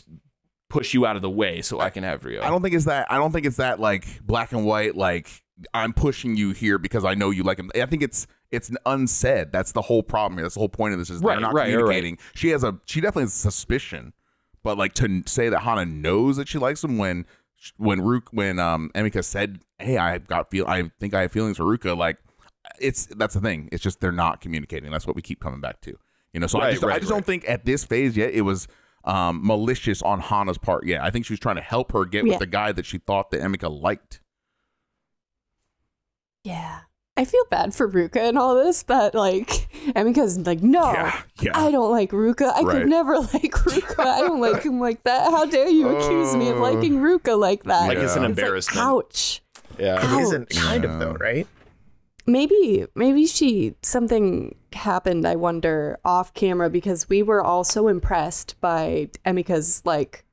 push you out of the way so I can have Ryo." I don't think it's that. I don't think it's that like black and white. Like I'm pushing you here because I know you like him. I think it's it's unsaid. That's the whole problem. here. That's the whole point of this is Right, they're not right, right, right. communicating. She has a she definitely has a suspicion, but like to say that Hana knows that she likes him when when Ruka when um Emika said, "Hey, I've got feel I think I have feelings for Ruka." Like it's that's the thing. It's just they're not communicating. That's what we keep coming back to. You know, so I Right, just I just right. don't think at this phase yet it was um, malicious on Hana's part. Yeah, I think she was trying to help her get Yeah. with the guy that she thought that Emika liked. Yeah. I feel bad for Ruka and all this. That like Emika's like, no, Yeah, yeah. I don't like Ruka. I Right. could never like Ruka. I don't like him like that. How dare you accuse me of Oh. liking Ruka like that? Like it's an Yeah. It's like, embarrassment. ouch. yeah. It isn't kind Yeah. of though, right? Maybe maybe she something happened. I wonder off camera because we were all so impressed by Emika's like.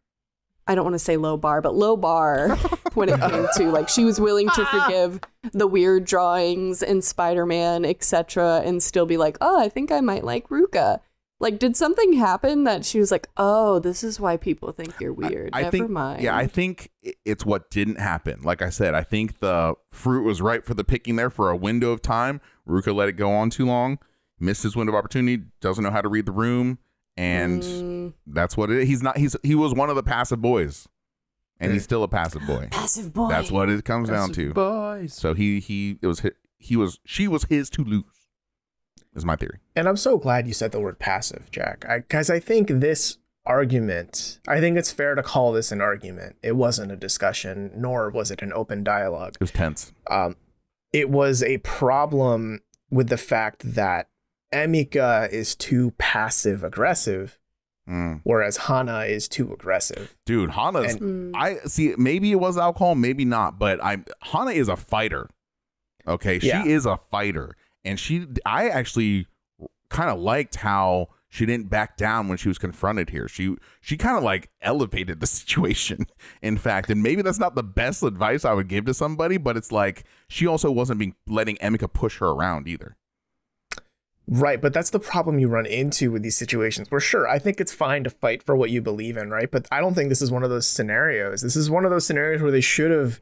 I don't want to say low bar, but low bar when it came to like she was willing to ah. forgive the weird drawings in Spider-Man, etc., and still be like, "Oh, I think I might like Ruka." Like, did something happen that she was like, "Oh, this is why people think you're weird." I Never think, mind. Yeah, I think it's what didn't happen. Like I said, I think the fruit was ripe for the picking there for a window of time. Ruka let it go on too long, missed his window of opportunity, doesn't know how to read the room, and Mm, that's what it is. He's not. He's he was one of the passive boys, and he's still a passive boy. passive boy. That's what it comes down to. Boys. So he he it was hi- he was she was his to lose. Is my theory. And I'm so glad you said the word passive, Jack, because I, think this argument, I think it's fair to call this an argument. It wasn't a discussion, nor was it an open dialogue. It was tense. Um, it was a problem with the fact that Emika is too passive aggressive, Mm. whereas Hana is too aggressive. Dude, Hana's. Mm. I see. Maybe it was alcohol, maybe not. But I Hana is a fighter. Okay, she Yeah. is a fighter, and she. I actually kind of liked how she didn't back down when she was confronted here. She she kind of like elevated the situation. In fact, and maybe that's not the best advice I would give to somebody, but it's like she also wasn't being letting Emika push her around either. Right, but that's the problem you run into with these situations. Where sure, I think it's fine to fight for what you believe in, right? But I don't think this is one of those scenarios. This is one of those scenarios where they should have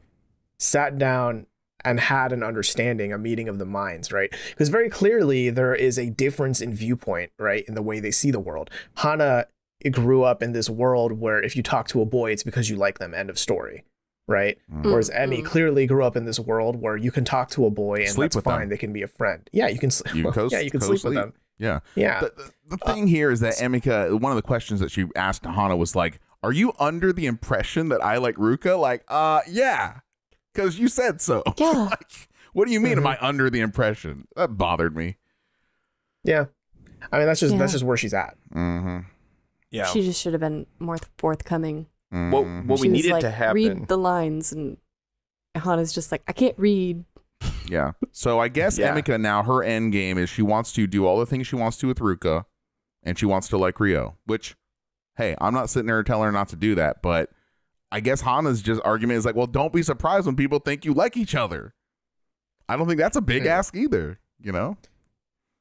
sat down and had an understanding, a meeting of the minds, right? Because very clearly there is a difference in viewpoint, right, in the way they see the world. Hana grew up in this world where if you talk to a boy, it's because you like them. End of story, right? Mm. Whereas Emmy Mm. clearly grew up in this world where you can talk to a boy and Sleep that's with them. fine. They can be a friend. Yeah, you can. sl- You can co- yeah, you can sleep with them. Yeah. Yeah. The, the, the thing here is that Emika, one of the questions that she asked Hana was like, "Are you under the impression that I like Ruka?" Like, uh, yeah, because you said so. Yeah. like, what do you mean? Mhm. Am I under the impression? That bothered me. Yeah. I mean, that's just that's just where she's at. Mm-hmm. Yeah. She just should have been more forthcoming. What mm-hmm. what she we was needed like, to happen. Read the lines, and Hana's just like, I can't read. Yeah. So I guess Yeah. Emika now her end game is she wants to do all the things she wants to with Ruka, and she wants to like Ryo. Which, hey, I'm not sitting there telling her not to do that, but I guess Hana's just argument is like, well, don't be surprised when people think you like each other. I don't think that's a big Yeah. ask either. You know?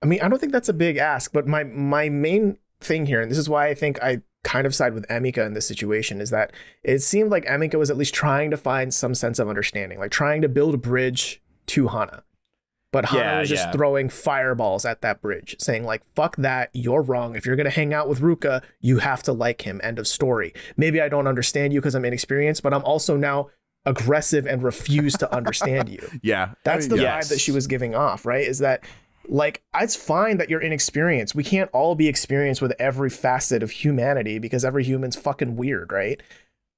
I mean, I don't think that's a big ask, but my my main thing here, and this is why I think I kind of side with Emika in this situation, is that it seemed like Emika was at least trying to find some sense of understanding, like trying to build a bridge to Hana. But Hana Yeah, was just yeah. throwing fireballs at that bridge, saying like, "Fuck that! You're wrong. If you're gonna hang out with Ruka, you have to like him." End of story. Maybe I don't understand you because I'm inexperienced, but I'm also now aggressive and refuse to understand you. Yeah. That's the Yes. vibe that she was giving off, right? Is that like it's fine that you're inexperienced. We can't all be experienced with every facet of humanity because every human's fucking weird, right?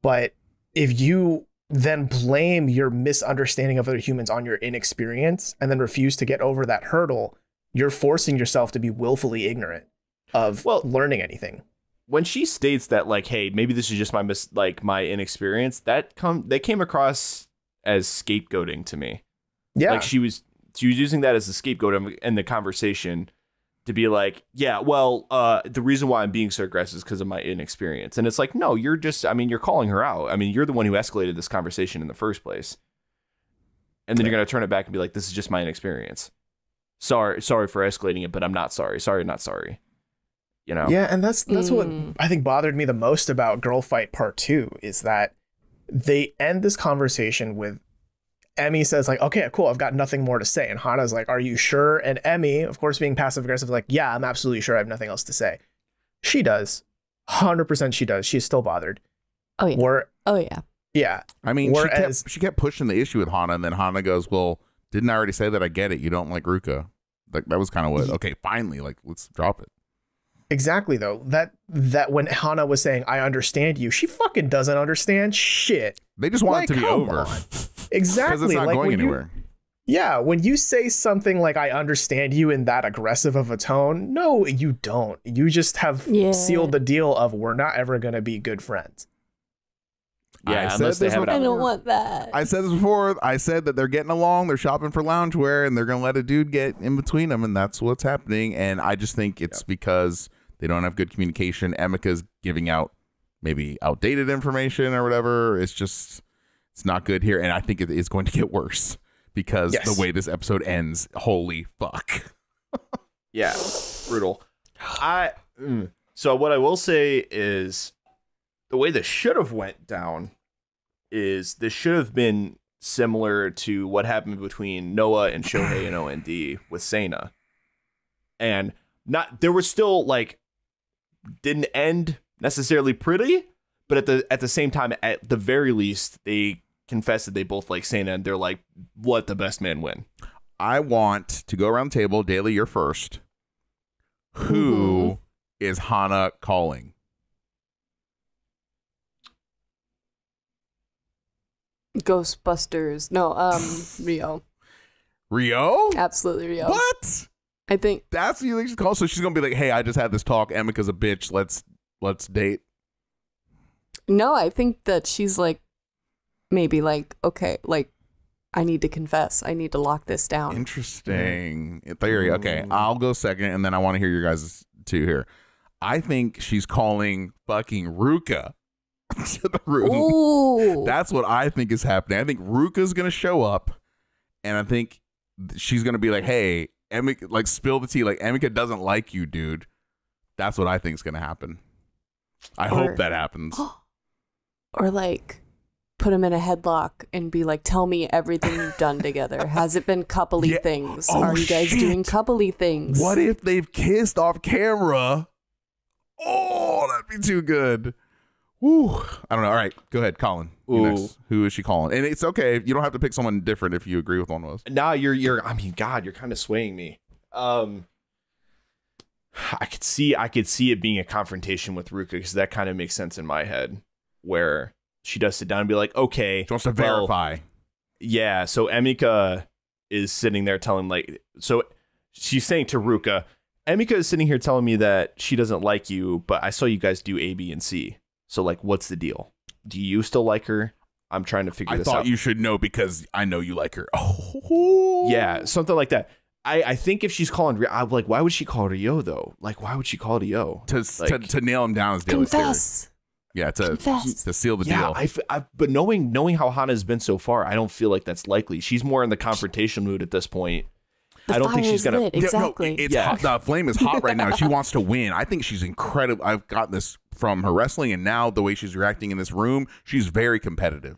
But if you then blame your misunderstanding of other humans on your inexperience and then refuse to get over that hurdle, you're forcing yourself to be willfully ignorant of Well- learning anything. when she states that like hey maybe this is just my mis- like my inexperience that come they came across as scapegoating to me Yeah. like she was she was using that as a scapegoat in- in the conversation to be like yeah well uh the reason why i'm being so aggressive is because of my inexperience. And it's like no you're just i mean you're calling her out. I mean you're the one who escalated this conversation in the first place. And then you're going to turn it back and be like this is just my inexperience. Sorry sorry for escalating it but i'm not sorry. Sorry not sorry. You know? Yeah, and that's that's Mm. what I think bothered me the most about Girl Fight Part 2 is that they end this conversation with Emmy says like, "Okay, cool, I've got nothing more to say." And Hana's like, "Are you sure?" And Emmy, of course being passive aggressive like, "Yeah, I'm absolutely sure I have nothing else to say." She does. 100% she does. She's still bothered. Oh yeah. We're, Oh yeah. yeah. I mean, Whereas- she kept she kept pushing the issue with Hana, and then Hana goes, "Well, didn't I already say that I get it? You don't like Ruka." Like that was kind of what. Okay, finally, like let's drop it. Exactly though. That that when Hana was saying, "I understand you," she fucking doesn't understand shit. They just want Like, it to be come over on. because Exactly. it's not like going when you- anywhere. Yeah, when you say something like "I understand you" in that aggressive of a tone, no, you don't. You just have Yeah. sealed the deal of we're not ever gonna be good friends. Yeah, I said unless they this have it before. I don't want that. I said this before. I said that they're getting along. They're shopping for loungewear, and they're gonna let a dude get in between them, and that's what's happening. And I just think it's because they don't have good communication. Emika's giving out maybe outdated information or whatever. It's just it's not good here, and I think it is going to get worse because Yes. the way this episode ends. Holy fuck! Yeah, brutal. I mm. so what I will say is the way this should have went down is this should have been similar to what happened between Noah and Shohei and OND with Sana. And not there was still like didn't end necessarily pretty, but at the at the same time at the very least they confessed that they both like Sana and they're like let the best man win. I want to go around the table. Daly, you're first. Who is Hana calling? Ghostbusters. No, um, Ryo. Ryo? Absolutely Ryo. What? I think That's what you think she's calling. So she's gonna be like, "Hey, I just had this talk. Emika's a bitch. Let's let's date." no, I think that she's like maybe like, okay, like I need to confess. I need to lock this down. Interesting In theory. Okay, mm-hmm. I'll go second, and then I want to hear your guys two here. I think she's calling fucking Ruka to the room. Ooh. That's what I think is happening. I think Ruka's gonna show up, and I think she's gonna be like, "Hey, Emika, like spill the tea. Like Emika doesn't like you, dude." That's what I think is gonna happen. I Or- hope that happens. or like put him in a headlock and be like, "Tell me everything you've done together. Has it been coupley Yeah. things? Oh, Are you guys shit. doing coupley things?" What if they've kissed off camera? Oh, that'd be too good. Woo. I don't know. All right, go ahead, Colin. Next. Who is she calling? And it's okay. You don't have to pick someone different if you agree with one was. now you're you're I mean God, you're kind of swaying me. Um I could see I could see it being a confrontation with Ruka because that kind of makes sense in my head where she does sit down and be like, okay, She wants to well, verify. yeah. So Emika is sitting there telling like so she's saying to Ruka, Emika is sitting here telling me that she doesn't like you, but I saw you guys do A, B, and C. So like what's the deal? Do you still like her? I'm trying to figure I this thought out. you should know because I know you like her. Oh, Yeah, something like that. I, I think if she's calling, Ryo- I'm like, why would she call it Yo though? Like, why would she call it Yo? To, Like- to to nail him down as Daly theory. confess? Yeah, to Confess. to seal the Yeah, deal. I, f- I- but knowing knowing how Hana's been so far, I don't feel like that's likely. She's more in the confrontation mood at this point. The I don't think fire she's is gonna- lit. Yeah, no, exactly. it's Yeah. hot. The flame is hot right now. She wants to win. I think she's incredible. I've got this from her wrestling, and now the way she's reacting in this room, she's very competitive,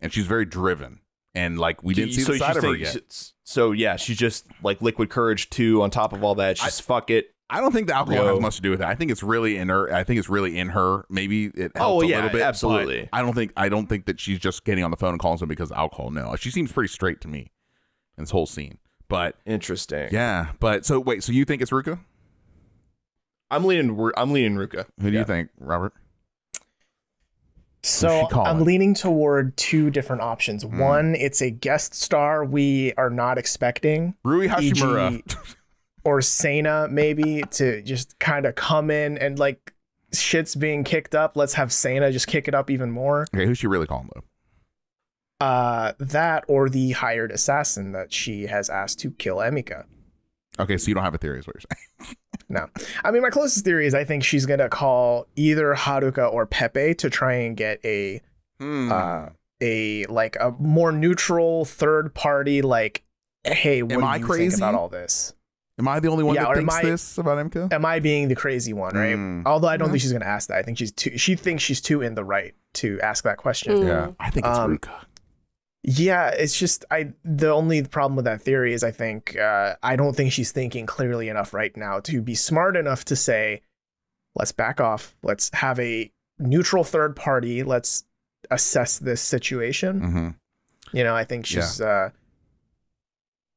and she's very driven. And like we didn't see so the side of her yet. So yeah, she's just like liquid courage too. On top of all that, she's fuck it. I don't think the alcohol Yo. has much to do with it. I think it's really in her. I think it's really in her. Maybe it helps Oh, a yeah, little bit. absolutely. I don't think. I don't think that she's just getting on the phone and calling someone because of alcohol. No, she seems pretty straight to me in this whole scene. But Interesting. yeah, but so wait. So you think it's Ruka? I'm leaning. Ru- I'm leaning Ruka. Who do Yeah. you think, Robert? So? I'm leaning toward two different options. Mm. One, it's a guest star we are not expecting, Rui Hachimura. Or Sana maybe to just kind of come in and like shit's being kicked up. Let's have Sana just kick it up even more. Okay, who's she really calling though? Uh, that or the hired assassin that she has asked to kill Emika. Okay, so you don't have a theory, is what you're saying. No, I mean my closest theory is I think she's gonna call either Haruka or Peppe to try and get a Hmm. uh a like a more neutral third party like hey what Am do I you crazy? think about all this am I the only one yeah, that thinks I- this about MK? am i being the crazy one right Mm. although i don't Yeah. think she's gonna ask that i think she's too she thinks she's too in the right to ask that question Mm. Yeah, I think it's Um, Ruka. yeah it's just i the only problem with that theory is i think uh i don't think she's thinking clearly enough right now to be smart enough to say let's back off let's have a neutral third party let's assess this situation hmm You know, I think she's uh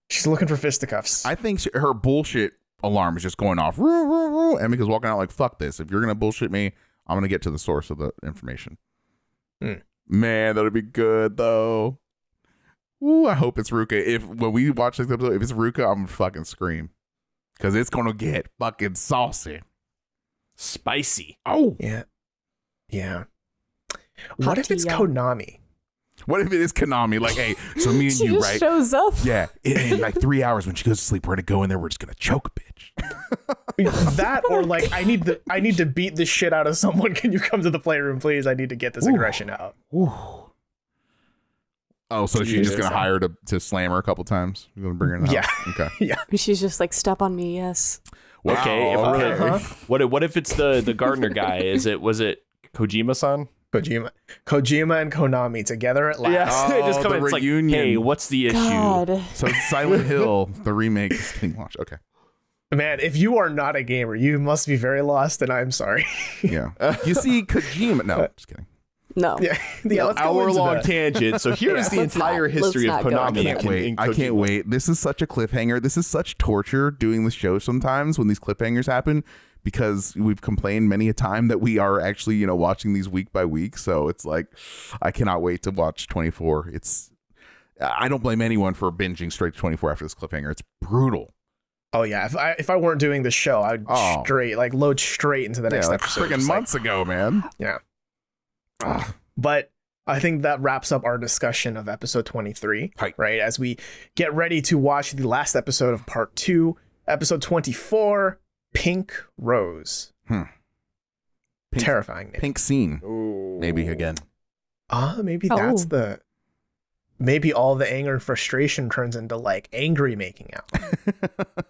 she's looking for fisticuffs. I think she, her bullshit alarm is just going off. Roo, roo, roo. Emika's walking out like, "Fuck this! If you're gonna bullshit me, I'm gonna get to the source of the information." Hmm. Man, that'd be good though. Ooh, I hope it's Ruka. If when we watch this episode, if it's Ruka, I'm gonna fucking scream because it's gonna get fucking saucy. Spicy. Oh, Yeah. Yeah. What if it's Hot Konami? What if it is Konami? Like, hey, so me and She you, just right? shows up. Yeah, in, in like three hours when she goes to sleep, we're gonna go in there. We're just gonna choke a bitch. that or like I need the I need to beat the shit out of someone. Can you come to the playroom, please? I need to get this aggression out. Oh, so she's just gonna hire to to slam her a couple times. You're gonna bring her in. The Yeah. house? Okay. Yeah. She's just like, step on me, yes. Wow, Okay, if- okay. Uh-huh. What if, what if it's the the gardener guy? Is it was it Kojima-san? Kojima, Kojima and Konami together at last. Yeah, Oh, just come the in. It's like, reunion. hey, what's the issue? God. So Silent Hill, the remake, is getting launched. Okay. Man, if you are not a gamer, you must be very lost, and I'm sorry. Yeah. You see Kojima. No, just kidding. No. yeah, yeah. Let's hour long that. tangent. So here is the Let's entire not- history of not go I Konami. can't wait. in I can't wait. This is such a cliffhanger. This is such torture doing the show sometimes when these cliffhangers happen because we've complained many a time that we are actually, you know, watching these week by week. So it's like I cannot wait to watch 24. It's I don't blame anyone for binging straight to 24 after this cliffhanger. It's brutal. Oh yeah, if I if I weren't doing the show, I'd Oh. straight like load straight into the Yeah, next like episode. freaking Just like- months ago, man. yeah. Ugh. But I think that wraps up our discussion of episode 23, Right. right? As we get ready to watch the last episode of part two, episode 24, Pink Rose. Hmm. Pink, Terrifying name. pink scene, maybe again. Ah, maybe Oh. that's the. Maybe all the anger and frustration turns into like angry making out.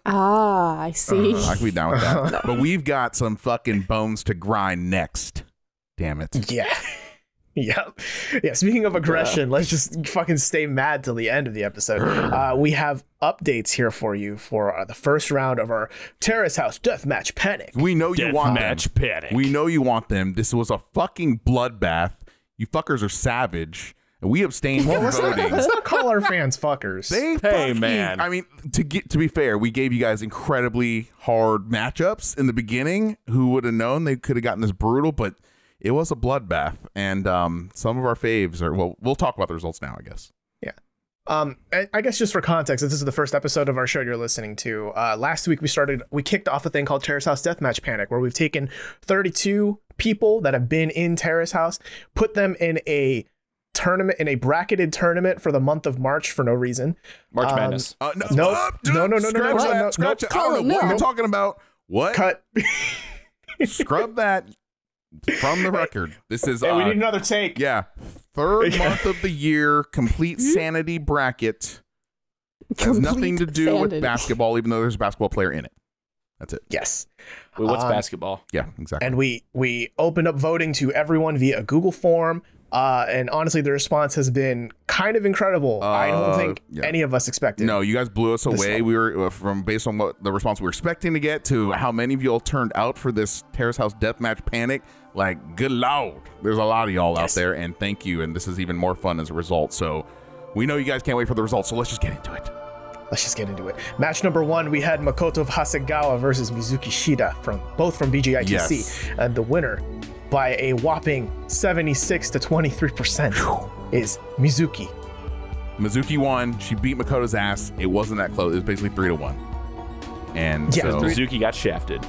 Ah, I see. Uh, I can be down with that. But we've got some fucking bones to grind next. Damn it. Yeah. Yeah. Yeah. Speaking of aggression, let's just fucking stay mad till the end of the episode. Uh, we have updates here for you for uh, the first round of our Terrace House Deathmatch Panic. We know you Death want match them. panic. We know you want them. This was a fucking bloodbath. You fuckers are savage. And we abstained from Let's not, voting. let's not call our fans fuckers. They Hey, fucking- man. I mean, to get to be fair, we gave you guys incredibly hard matchups in the beginning. Who would have known they could have gotten this brutal? But it was a bloodbath, and um, some of our faves are. Well, we'll talk about the results now, I guess. Um, I I guess just for context, this is the first episode of our show you're listening to, uh, last week we started, we kicked off a thing called Terrace House Deathmatch Panic, where we've taken 32 people that have been in Terrace House, put them in a tournament, in a bracketed tournament for the month of March for no reason. March Um, Madness. Uh, no, Nope. uh, No, no, no, no, no, scratch no, that, no, scratch no. that. I don't Colin, know what no. you're talking about. What? Cut. Scrub that from the record. This is Hey, we uh, need another take. yeah, third month of the year, complete sanity bracket. Has nothing to do with basketball, even though there's a basketball player in it. That's it. Yes. Wait, what's um, basketball? Yeah, exactly. and we we opened up voting to everyone via a Google form. Uh, and honestly, the response has been kind of incredible. I don't Uh, think yeah. any of us expected. No, you guys blew us away. level. We were uh, from based on what the response we were expecting to get to how many of y'all turned out for this Terrace House Deathmatch Panic. Like, good lord, there's a lot of y'all out there, and thank you. And this is even more fun as a result. So, we know you guys can't wait for the results. So let's just get into it. Let's just get into it. Match number one, we had Makoto of Hasegawa versus Mizuki Shida from both from BGITC, Yes. and the winner by a whopping 76 to 23 percent is Mizuki. Mizuki won. She beat Makoto's ass. It wasn't that close. It was basically three to one. And Yeah, so, three- Suzuki got shafted.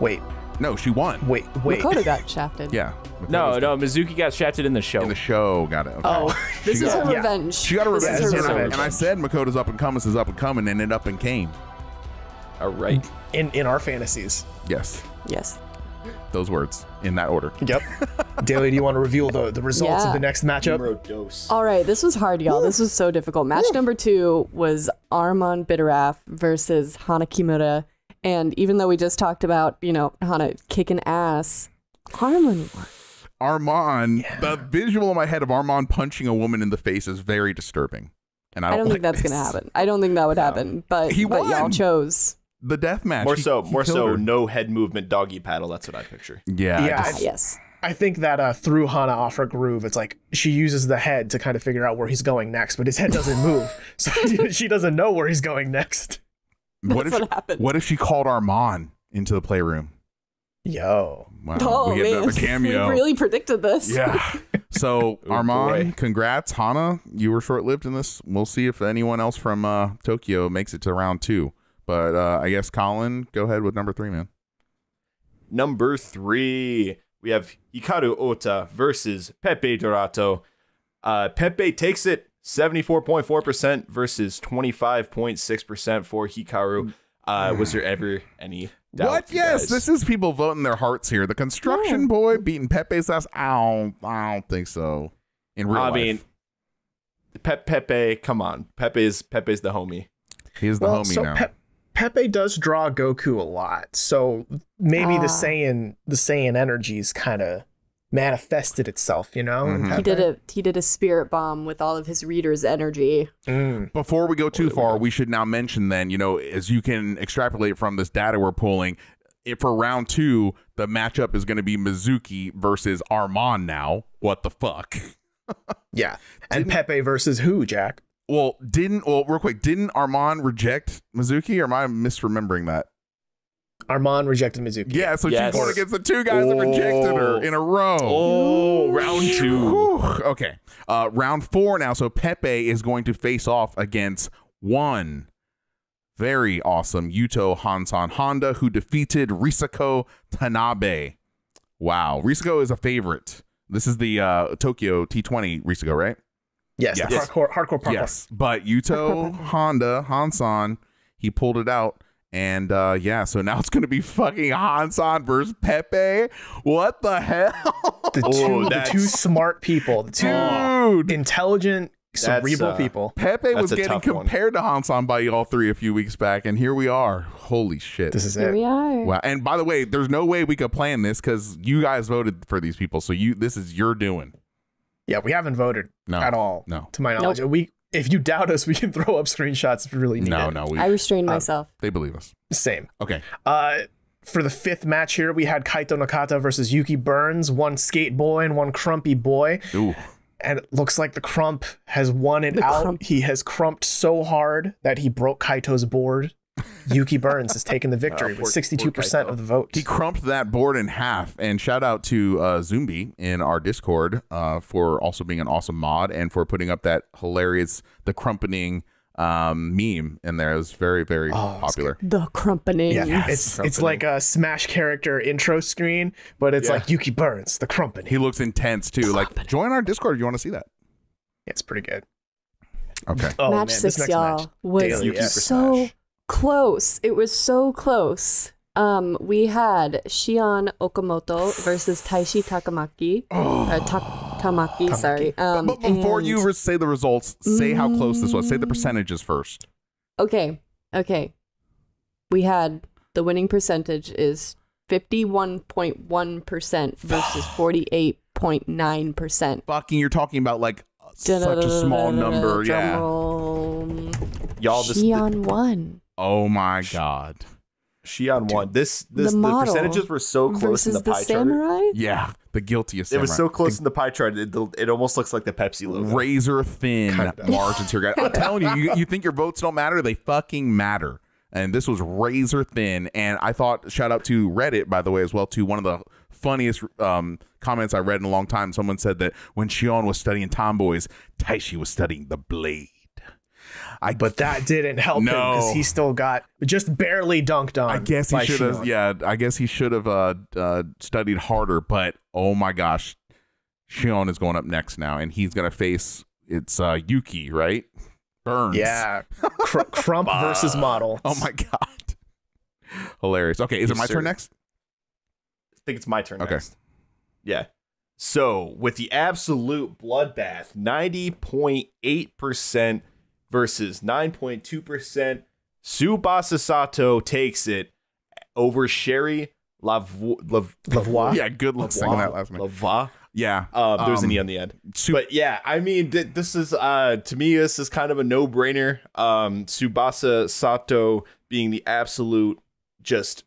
Wait, no, she won. wait, wait. Makoto got shafted. Yeah. No, Makoto's no, Mizuki got shafted in the show. In the show, got it. Oh, okay. Oh, This She is got- her yeah. revenge. She got a This is revenge. her and, I, and I said Makoto's up and coming is up and coming, and it up and came. All right. in in our fantasies. Yes, Yes. those words in that order. Yep. Daly, do you want to reveal the, the results of the next matchup? All right, this was hard, y'all. This was so difficult. Match number two was Armand Bitteraff versus Hana Kimura. And even though we just talked about, you know, Hana kicking ass, Armand won. Armand, the visual in my head of Armand punching a woman in the face is very disturbing. And I I don't, don't like think that's going to happen. I don't think that would happen. But, He but y'all chose. The death match. More he- so, he more so, her. no head movement, doggy paddle. That's what I picture. Yeah. I Yeah, just- I- Yes. I think that uh, through Hana off her groove, it's like she uses the head to kind of figure out where he's going next, but his head doesn't move, so she doesn't know where he's going next. What if That's what she, happened. What if she called Armand into the playroom? Yo, Wow. Oh, we get man. a cameo. we really predicted this. Yeah. So Armand, boy. congrats, Hana. You were short lived in this. We'll see if anyone else from uh, Tokyo makes it to round two. But uh, I guess Colin, go ahead with number three, man. Number three, we have Hikaru Ota versus Peppe Durato. Uh, Peppe takes it 74.4% versus 25.6% for Hikaru. Uh, was there ever any doubt? what? Yes, guys? this is people voting their hearts here. The construction Yeah. boy beating Peppe's ass. I don't, I don't think so. In real I life, mean, Pe- Peppe, come on. Peppe's Peppe's the homie. he's the well, homie so now. Pe- Peppe does draw Goku a lot, so maybe the Ah. Saiyan the Saiyan energies kind of manifested itself, you know. in Mhm. He did a he did a spirit bomb with all of his readers' energy. Mm. Before we go too far, we should now mention then, you know, as you can extrapolate from this data we're pulling, if for round two, the matchup is going to be Mizuki versus Armand now. What the fuck? Yeah, and Peppe versus who, Jack? Well, didn't, well, real quick, didn't Armand reject Mizuki or am I misremembering that? Armand rejected Mizuki. Yeah, so Yes. she's going against the two guys that rejected her Oh. in a row. Oh, round two. Whew. Okay. Uh, round four now. So Peppe is going to face off against one very awesome Yuto Hansan Honda, who defeated Risako Tanabe. Wow. Risako is a favorite. This is the uh, Tokyo T20 Risako, right? Yes, Yes. hardcore, hardcore parkour. Yes. But Yuto Honda, Hansan, he pulled it out. And uh, yeah, so now it's going to be fucking Hansan versus Peppe. What the hell? The Oh, two, the two smart people, the two Dude. intelligent, cerebral uh, people. Peppe was getting tough one. compared to Hansan by y'all three a few weeks back, and here we are. Holy shit. This is Here it. we are. wow. And by the way, there's no way we could plan this because you guys voted for these people. So you this is your doing. Yeah, we haven't voted No. at all, No. to my knowledge. We, if you doubt us, we can throw up screenshots if you really need No, it. no, we I restrained Uh, myself. they believe us. Same. Okay. Uh, for the fifth match here, we had Kaito Nakata versus Yuki Burns, one skate boy and one crumpy boy. Ooh. And it looks like the crump has won it The out. crump. He has crumped so hard that he broke Kaito's board. Yuki Burns has taken the victory Uh, with 62% of the vote. He crumped that board in half. And shout out to uh, Zumbi in our Discord uh, for also being an awesome mod and for putting up that hilarious the crumpening um, meme in there. It was very, very Oh, popular. The crumpening. yeah, Yes, it's it's like a Smash character intro screen, but it's Yeah. like Yuki Burns, the crumping. He looks intense too. Like, join our Discord if you want to see that. Yeah, it's pretty good. Okay. Oh match man, six, this next y'all, match. was Daly, yeah. so Smash. Close. It was so close. Um, we had Shion Okamoto versus Taishi Takamaki. Or Ta- Tamaki, sorry. Um, but before and- you say the results, say how close this was. Say the percentages first. Okay, okay. We had the winning percentage is 51.1% versus 48.9%. Fucking, you're talking about like such a small number. Yeah. Y'all, this Shion won. Oh my god. Shion won. This this The the, percentages were so close in versus the the pie chart. samurai. Yeah, the guiltiest. It was so close in the pie chart. It, it almost looks like the Pepsi logo. razor thin Kinda. margins here, guys. I'm telling you, you, you think your votes don't matter? They fucking matter. And this was razor thin. And I thought, shout out to Reddit, by the way, as well, to one of the funniest um, comments I read in a long time. Someone said that when Shion was studying tomboys, Taishi was studying the blade. I But that didn't help him because he still got just barely dunked on. I guess he should have. Yeah, I guess he should have uh, uh, studied harder. But oh my gosh, Shion is going up next now, and he's gonna face it's uh, Yuki, right? Burns. Yeah. Cr- Crump versus model. Oh my god. Hilarious. Okay, is it my sir. turn next? I think it's my turn next. Okay. next. Yeah. So with the absolute bloodbath, 90.8% versus 9.2%, Tsubasa Sato takes it over Sherry Lavo- Lav- Lavoie. Yeah, good luck saying that last name. Lavoie. Yeah. Um, there's Um, an E on the end. Su- But yeah, I mean, th- this is uh to me, this is kind of a no brainer. Um, Tsubasa Sato being the absolute just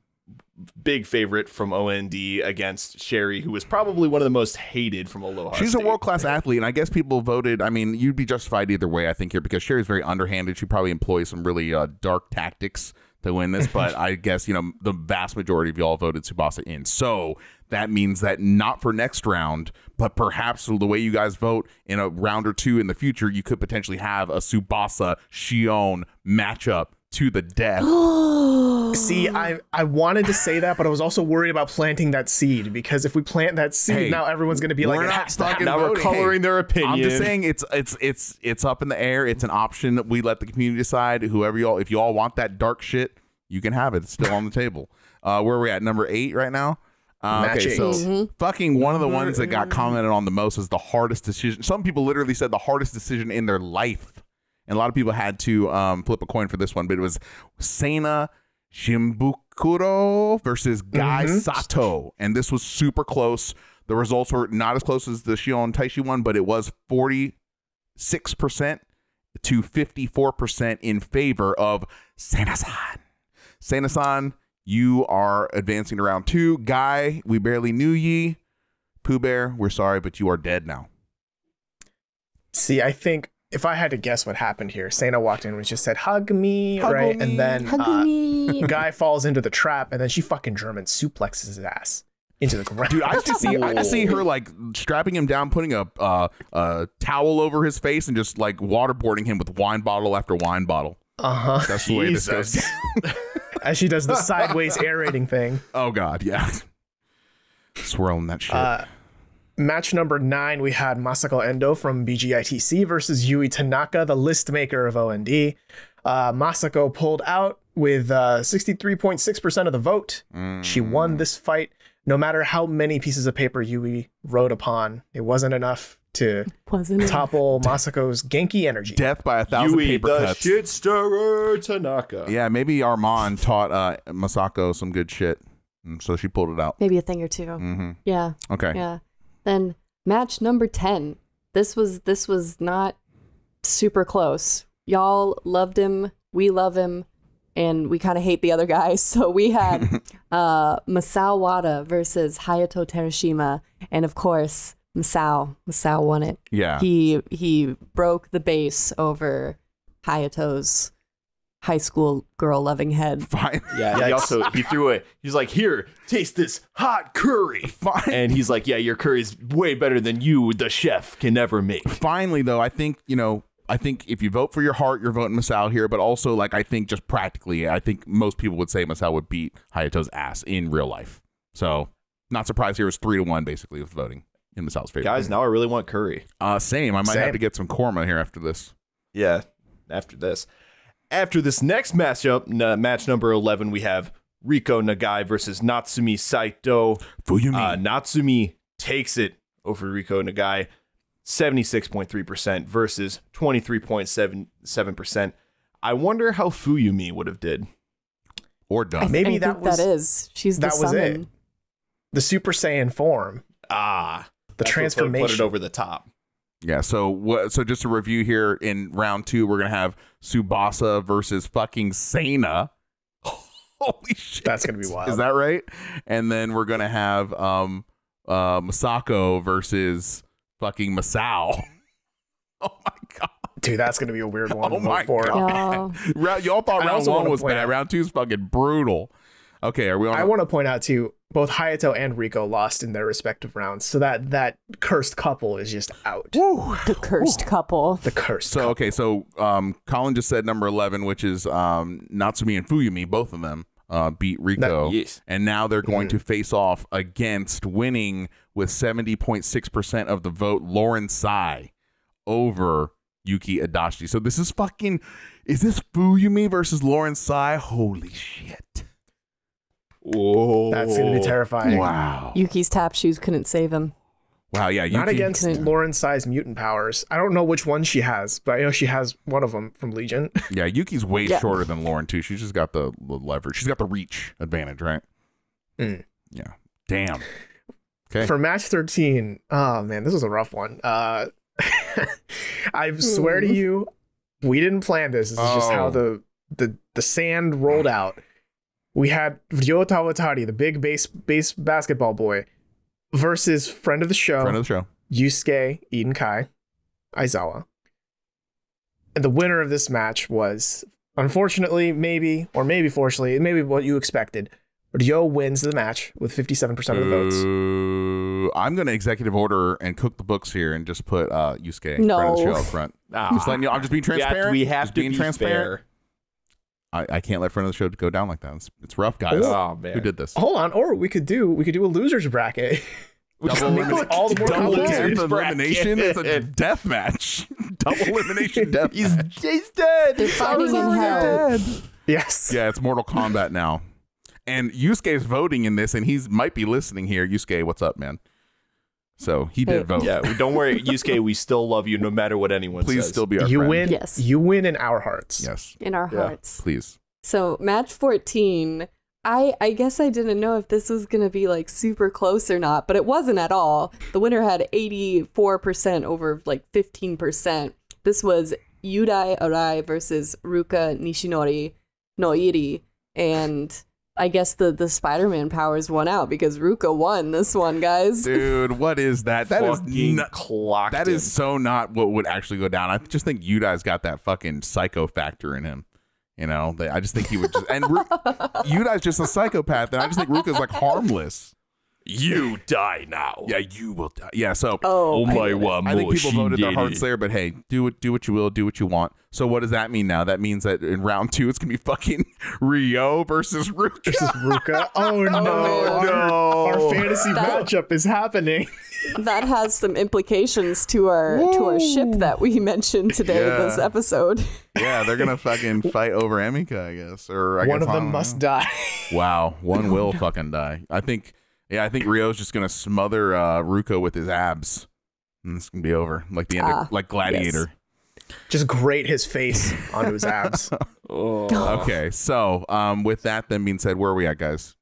big favorite from OND against Sherry, who was probably one of the most hated from Aloha. She's State. a world class athlete, and I guess people voted. I mean, you'd be justified either way, I think, here because Sherry's very underhanded. She probably employs some really uh, dark tactics to win this, but I guess you know the vast majority of y'all voted Tsubasa in. So that means that not for next round, but perhaps the way you guys vote in a round or two in the future, you could potentially have a Tsubasa Shion matchup to the death. See, I I wanted to say that, but I was also worried about planting that seed because if we plant that seed, Hey, now everyone's going to be like, we're it not has to fucking happen. now we're coloring their opinion. I'm just saying it's it's it's it's up in the air. It's an option. We let the community decide. Whoever y'all, if you all want that dark shit, you can have it. It's still on the table. Uh, where are we at? Number eight right now. Uh, Match okay, eight. so fucking one of the ones that got commented on the most is the hardest decision. Some people literally said the hardest decision in their life, and a lot of people had to um, flip a coin for this one. But it was Sena Shimbukuro versus Guy Mhm. Sato, and this was super close. The results were not as close as the Shion Taishi one, but it was forty six percent to fifty four percent in favor of Sena-san. Sena-san, you are advancing to round two. Guy, we barely knew ye. Pooh Bear, we're sorry, but you are dead now. See, I think if I had to guess what happened here, Sana walked in and just said, "Hug me," Hug right, me. and then Hug uh, me. guy falls into the trap, and then she fucking German suplexes his ass into the ground. Dude, I just see I just see her like strapping him down, putting a uh, a towel over his face, and just like waterboarding him with wine bottle after wine bottle. uh huh. That's the way this goes. Jesus. As she does the sideways aerating thing. Oh God, yeah. Swirling that shit. Uh, match number nine, we had Masako Endo from BGITC versus Yui Tanaka, the list maker of OND. Uh, Masako pulled out with uh, 63.6% of the vote. She Mm. won this fight. No matter how many pieces of paper Yui wrote upon, it wasn't enough to Wasn't it? topple Masako's Genki energy. Death by a thousand Yui, paper the cuts. shit stirrer Tanaka. Yeah, maybe Armand taught uh, Masako some good shit, so she pulled it out. Maybe a thing or 2 hmm Yeah. Okay. Yeah. Then match number 10. This was this was not super close. Y'all loved him, we love him, and we kind of hate the other guy. So we had uh Masao Wada versus Hayato Terashima, and of course, Masao. Masao won it. Yeah. He he broke the base over Hayato's high school girl loving head. Fine. Yeah, he also he threw it. He's like, "Here, taste this hot curry." Fine. And he's like, "Yeah, your curry is way better than you, the chef, can ever make." Finally, though, I think you know. I think if you vote for your heart, you're voting Masao here. But also, like, I think just practically, I think most people would say Masao would beat Hayato's ass in real life. So, not surprised here. It's three to one basically with voting in Masao's favor. Guys, now I really want curry. uh, same. I might Same. have to get some korma here after this. Yeah, after this. After this next matchup, n- match number 11, we have Riko Nagai versus Natsumi Saito. Fuyumi. Uh, Natsumi takes it over Riko Nagai, 76.3% versus 23.77%. I wonder how Fuyumi would have did. or I, done. Maybe I that think was- that is. She's the that was it. summon. The Super Saiyan form, Ah, the that's what put- Put it over the top. Yeah. So what? So just to review here in round two, we're gonna have Tsubasa versus fucking Sana. Holy shit! That's gonna be wild. Is that right? And then we're gonna have um uh Masako versus fucking Masao. oh my god! Dude, that's gonna be a weird one. to vote my. God. Yeah. Round, y'all thought round one was bad. out- round two is fucking brutal. Okay, are we on? I want to point out too, both Hayato and Rico lost in their respective rounds, so that that cursed couple is just out. Woo. The cursed couple. The cursed. So couple. okay, so um, Colin just said number eleven, which is um, Natsumi and Fuyumi, both of them uh, beat Rico, yes. and now they're going Mm-hmm. to face off against winning with seventy point six percent of the vote, Lauren Tsai over Yuki Adachi. So this is fucking. Is this Fuyumi versus Lauren Tsai? Holy shit! Whoa. That's gonna be terrifying. Wow, Yuki's tap shoes couldn't save him. wow, yeah, Yuki. Not against couldn't- Lauren Tsai's mutant powers. I don't know which one she has, but I know she has one of them from Legion. Yeah, Yuki's way Yeah. shorter than Lauren too. She's just got the, the leverage. She's got the reach advantage, right? Mm. Yeah. Damn. Okay. For match 13, oh man, this was a rough one. Uh I swear to you, we didn't plan this. This is just how Oh. the the the sand rolled out. We had Ryo Tawatari, the big base base basketball boy, versus friend of the show, Friend of the show. Yusuke Eden Kai Aizawa. And the winner of this match was, unfortunately, maybe, or maybe fortunately, maybe what you expected. Ryo wins the match with 57% of the votes. Ooh, I'm going to executive order and cook the books here and just put uh, Yusuke No. friend of the show up front. Ah, Just letting you. I'm just being we have- transparent. We have just to being be transparent. fair. I, I can't let friend of the show go down like that. It's, it's rough, guys. Oh, oh man, Who did this? Hold on, or we could do we could do a losers bracket. Just Double make elimination. all the more Double complicated. Elimination is a death match. Double elimination death He's match. he's dead. They're fighting in hell. Yes. Yeah, it's Mortal Kombat now. And Yusuke is voting in this, and he's might be listening here. Yusuke, what's up, man? So he did Hey. vote. Yeah, don't worry, Yusuke. We still love you no matter what anyone Please says. still be our You friend. win. Yes. You win in our hearts. Yes, in our Yeah. hearts. please. So match 14, I I guess I didn't know if this was gonna be like super close or not, but it wasn't at all. The winner had 84% over like 15%. This was Yudai Arai versus Ruka Nishinori Noiri, and I guess the the Spider-Man powers won out because Ruka won this one, guys. Dude, what is that? That is Fucking not, clocked. that him. is so not what would actually go down. I just think Yudai's got that fucking psycho factor in him. You know, I just think he would just and Ru- Yudai's just a psychopath, and I just think Ruka's like harmless. You die now. Yeah, you will die. Yeah, so Oh, Oh my wa uh, I think people voted their hearts Moshindiri. there, but hey, do what do what you will, do what you want. So what does that mean now? That means that in round two it's gonna be fucking Ryo versus Ruka. Versus Ruka. Oh, oh no. man. Our, our fantasy That- matchup is happening. that has some implications to our to our ship that we mentioned today Yeah. this episode. yeah, they're gonna fucking fight over Emika, I guess. Or I One guess, of them don't must know. die. Wow, one will fucking die. I think. Yeah, I think Ryo's just gonna smother uh, Ruka with his abs, and it's gonna be over, like the end, Ah, of, like Gladiator. Just grate his face onto his abs. Oh. Okay, so um, with that then being said, where are we at, guys?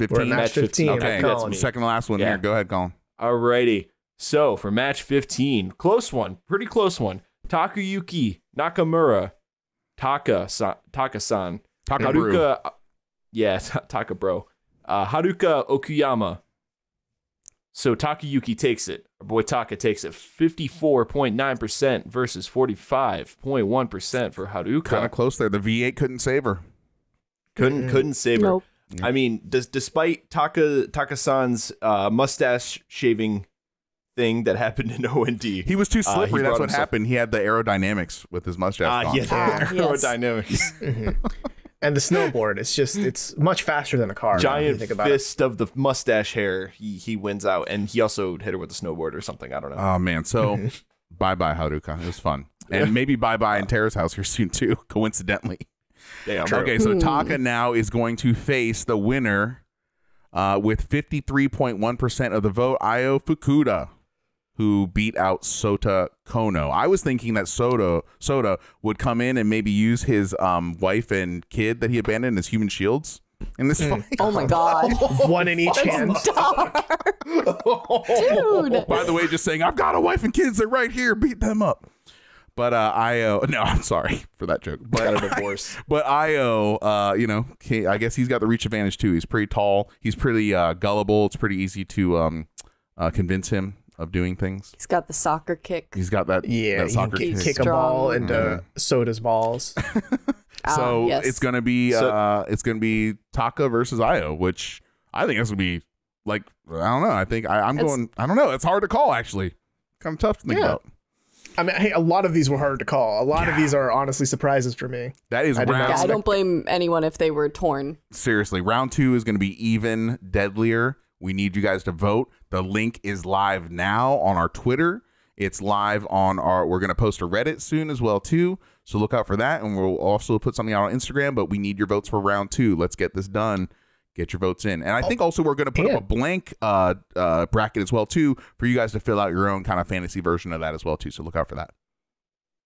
We're at Fifteen. match Match 15. 15. Okay, Okay. That's me. second to last one Yeah. here. Go ahead, Colin. Alrighty. So for match 15, close one, pretty close one. Takayuki Nakamura, Taka Taka san, Taka Haruka, yeah, Taka bro, uh, Haruka Okuyama. So Takayuki takes it. Our boy Taka takes it. 54.9% versus 45.1% for Haruka. Kind of close there. The V8 couldn't save her. couldn't couldn't save her. Nope. I mean, des- despite Taka Taka-san's uh, mustache shaving thing that happened in OND, He was too Uh, slippery. That's what himself- happened. He had the aerodynamics with his mustache. Ah, gone. yeah, Ah, the yes. aerodynamics. And the snowboard, it's just it's much faster than a car. Giant think about it. fist of the mustache hair. He he wins out, and he also hit her with a snowboard or something. I don't know. Oh man. So bye bye Haruka. It was fun. And maybe bye bye in Terrace House here soon too, coincidentally. Damn. Okay, so Hmm. Taka now is going to face the winner uh, with 53.1% of the vote, Io Fukuda, who beat out Sota Kono. I was thinking that Sota Sota would come in and maybe use his um, wife and kid that he abandoned as human shields in this fight. Oh my god. One in each hand. Dude. By the way, just saying, I've got a wife and kids. They're right here. Beat them up. But uh, Io, no, I'm sorry for that joke. But Got a divorce. But Io, uh, you know, I guess he's got the reach advantage too. He's pretty tall. He's pretty uh, gullible. It's pretty easy to um, uh, convince him of doing things. He's got the soccer kick. He's got that, Yeah, that you soccer can kick. kick, a Strong. ball into Sota's balls. So Ah, yes. it's gonna be So- uh, it's gonna be Taka versus Io, which I think that's gonna be like I don't know. I think I, I'm It's- going. I don't know. It's hard to call actually. Kind of tough to think Yeah. about. I mean, hey, a lot of these were hard to call. A lot of these are honestly surprises for me. That is I round. Yeah, I don't blame anyone if they were torn. seriously, round two is going to be even deadlier. We need you guys to vote. The link is live now on our Twitter. It's live on our. We're going to post a Reddit soon as well too. So look out for that, and we'll also put something out on Instagram. But we need your votes for round two. Let's get this done. Get your votes in, and I think also we're going to put and- up a blank uh, uh, bracket as well too for you guys to fill out your own kind of fantasy version of that as well too. So look out for that.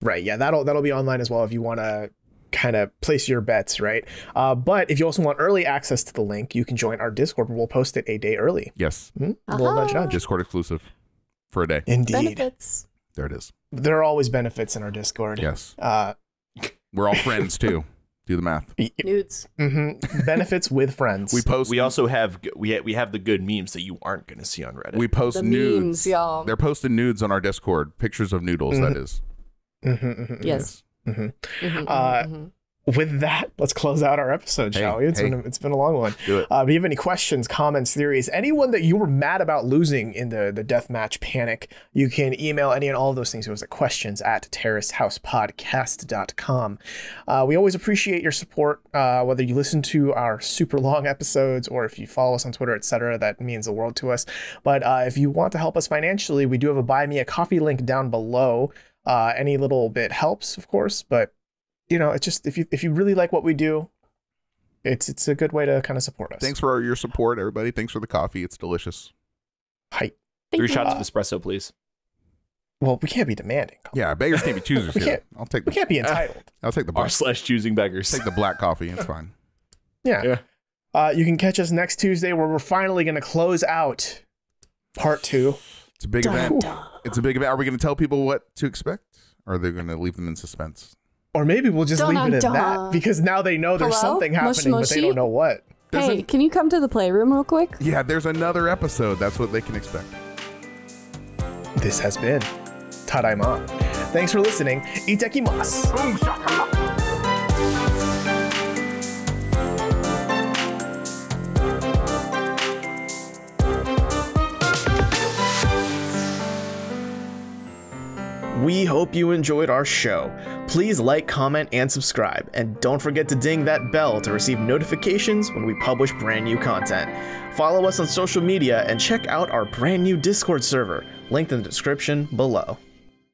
Right. Yeah, that'll that'll be online as well if you want to kind of place your bets, right? Uh, but if you also want early access to the link, you can join our Discord where we'll post it a day early. Yes, Hmm? A little nudge, Aha. nudge. Discord exclusive for a day. Indeed. Benefits. There it is. There are always benefits in our Discord. Yes, Uh, we're all friends too. Do the math. Nudes. hmm Benefits with friends. We post. We also have we ha- we have the good memes that you aren't going to see on Reddit. we post The nudes. memes, y'all. They're posting nudes on our Discord. Pictures of noodles. That is. Mhm, mhm. Yes. Mhm. Mhm, Uh, mhm. With that, let's close out our episode, Hey, shall we? It's hey. been a, it's been a long one. Do it. Uh, if you have any questions, comments, theories, anyone that you were mad about losing in the, the deathmatch panic, you can email any and all of those things to us at questions at terracehousepodcast.com. Uh, we always appreciate your support, uh, whether you listen to our super long episodes or if you follow us on Twitter, etc. That means the world to us. But uh, if you want to help us financially, we do have a buy me a coffee link down below. Uh, any little bit helps, of course, but you know, it's just if you if you really like what we do, it's it's a good way to kind of support us. Thanks for your support, everybody. Thanks for the coffee. It's delicious. Hi. Thank Three you. shots of espresso, please. Well, we can't be demanding. Yeah, beggars can't be choosers We here. can't- I'll take We the can't be entitled. I'll take the R black, slash choosing beggars. take the black coffee. It's fine. Yeah. Yeah. Uh, you can catch us next Tuesday where we're finally going to close out part two. It's a big Dun, event. dun. It's a big event. Are we going to tell people what to expect? Or are they going to leave them in suspense? Or maybe we'll just Dun, leave it at dun, that because now they know there's Hello? something Mush happening, but they don't know what. Hey, Doesn't- can you come to the playroom real quick? Yeah, there's another episode. That's what they can expect. This has been Tadaima. Thanks for listening. Itekimasu. We hope you enjoyed our show. Please like, comment, and subscribe. And don't forget to ding that bell to receive notifications when we publish brand new content. Follow us on social media and check out our brand new Discord server, linked in the description below.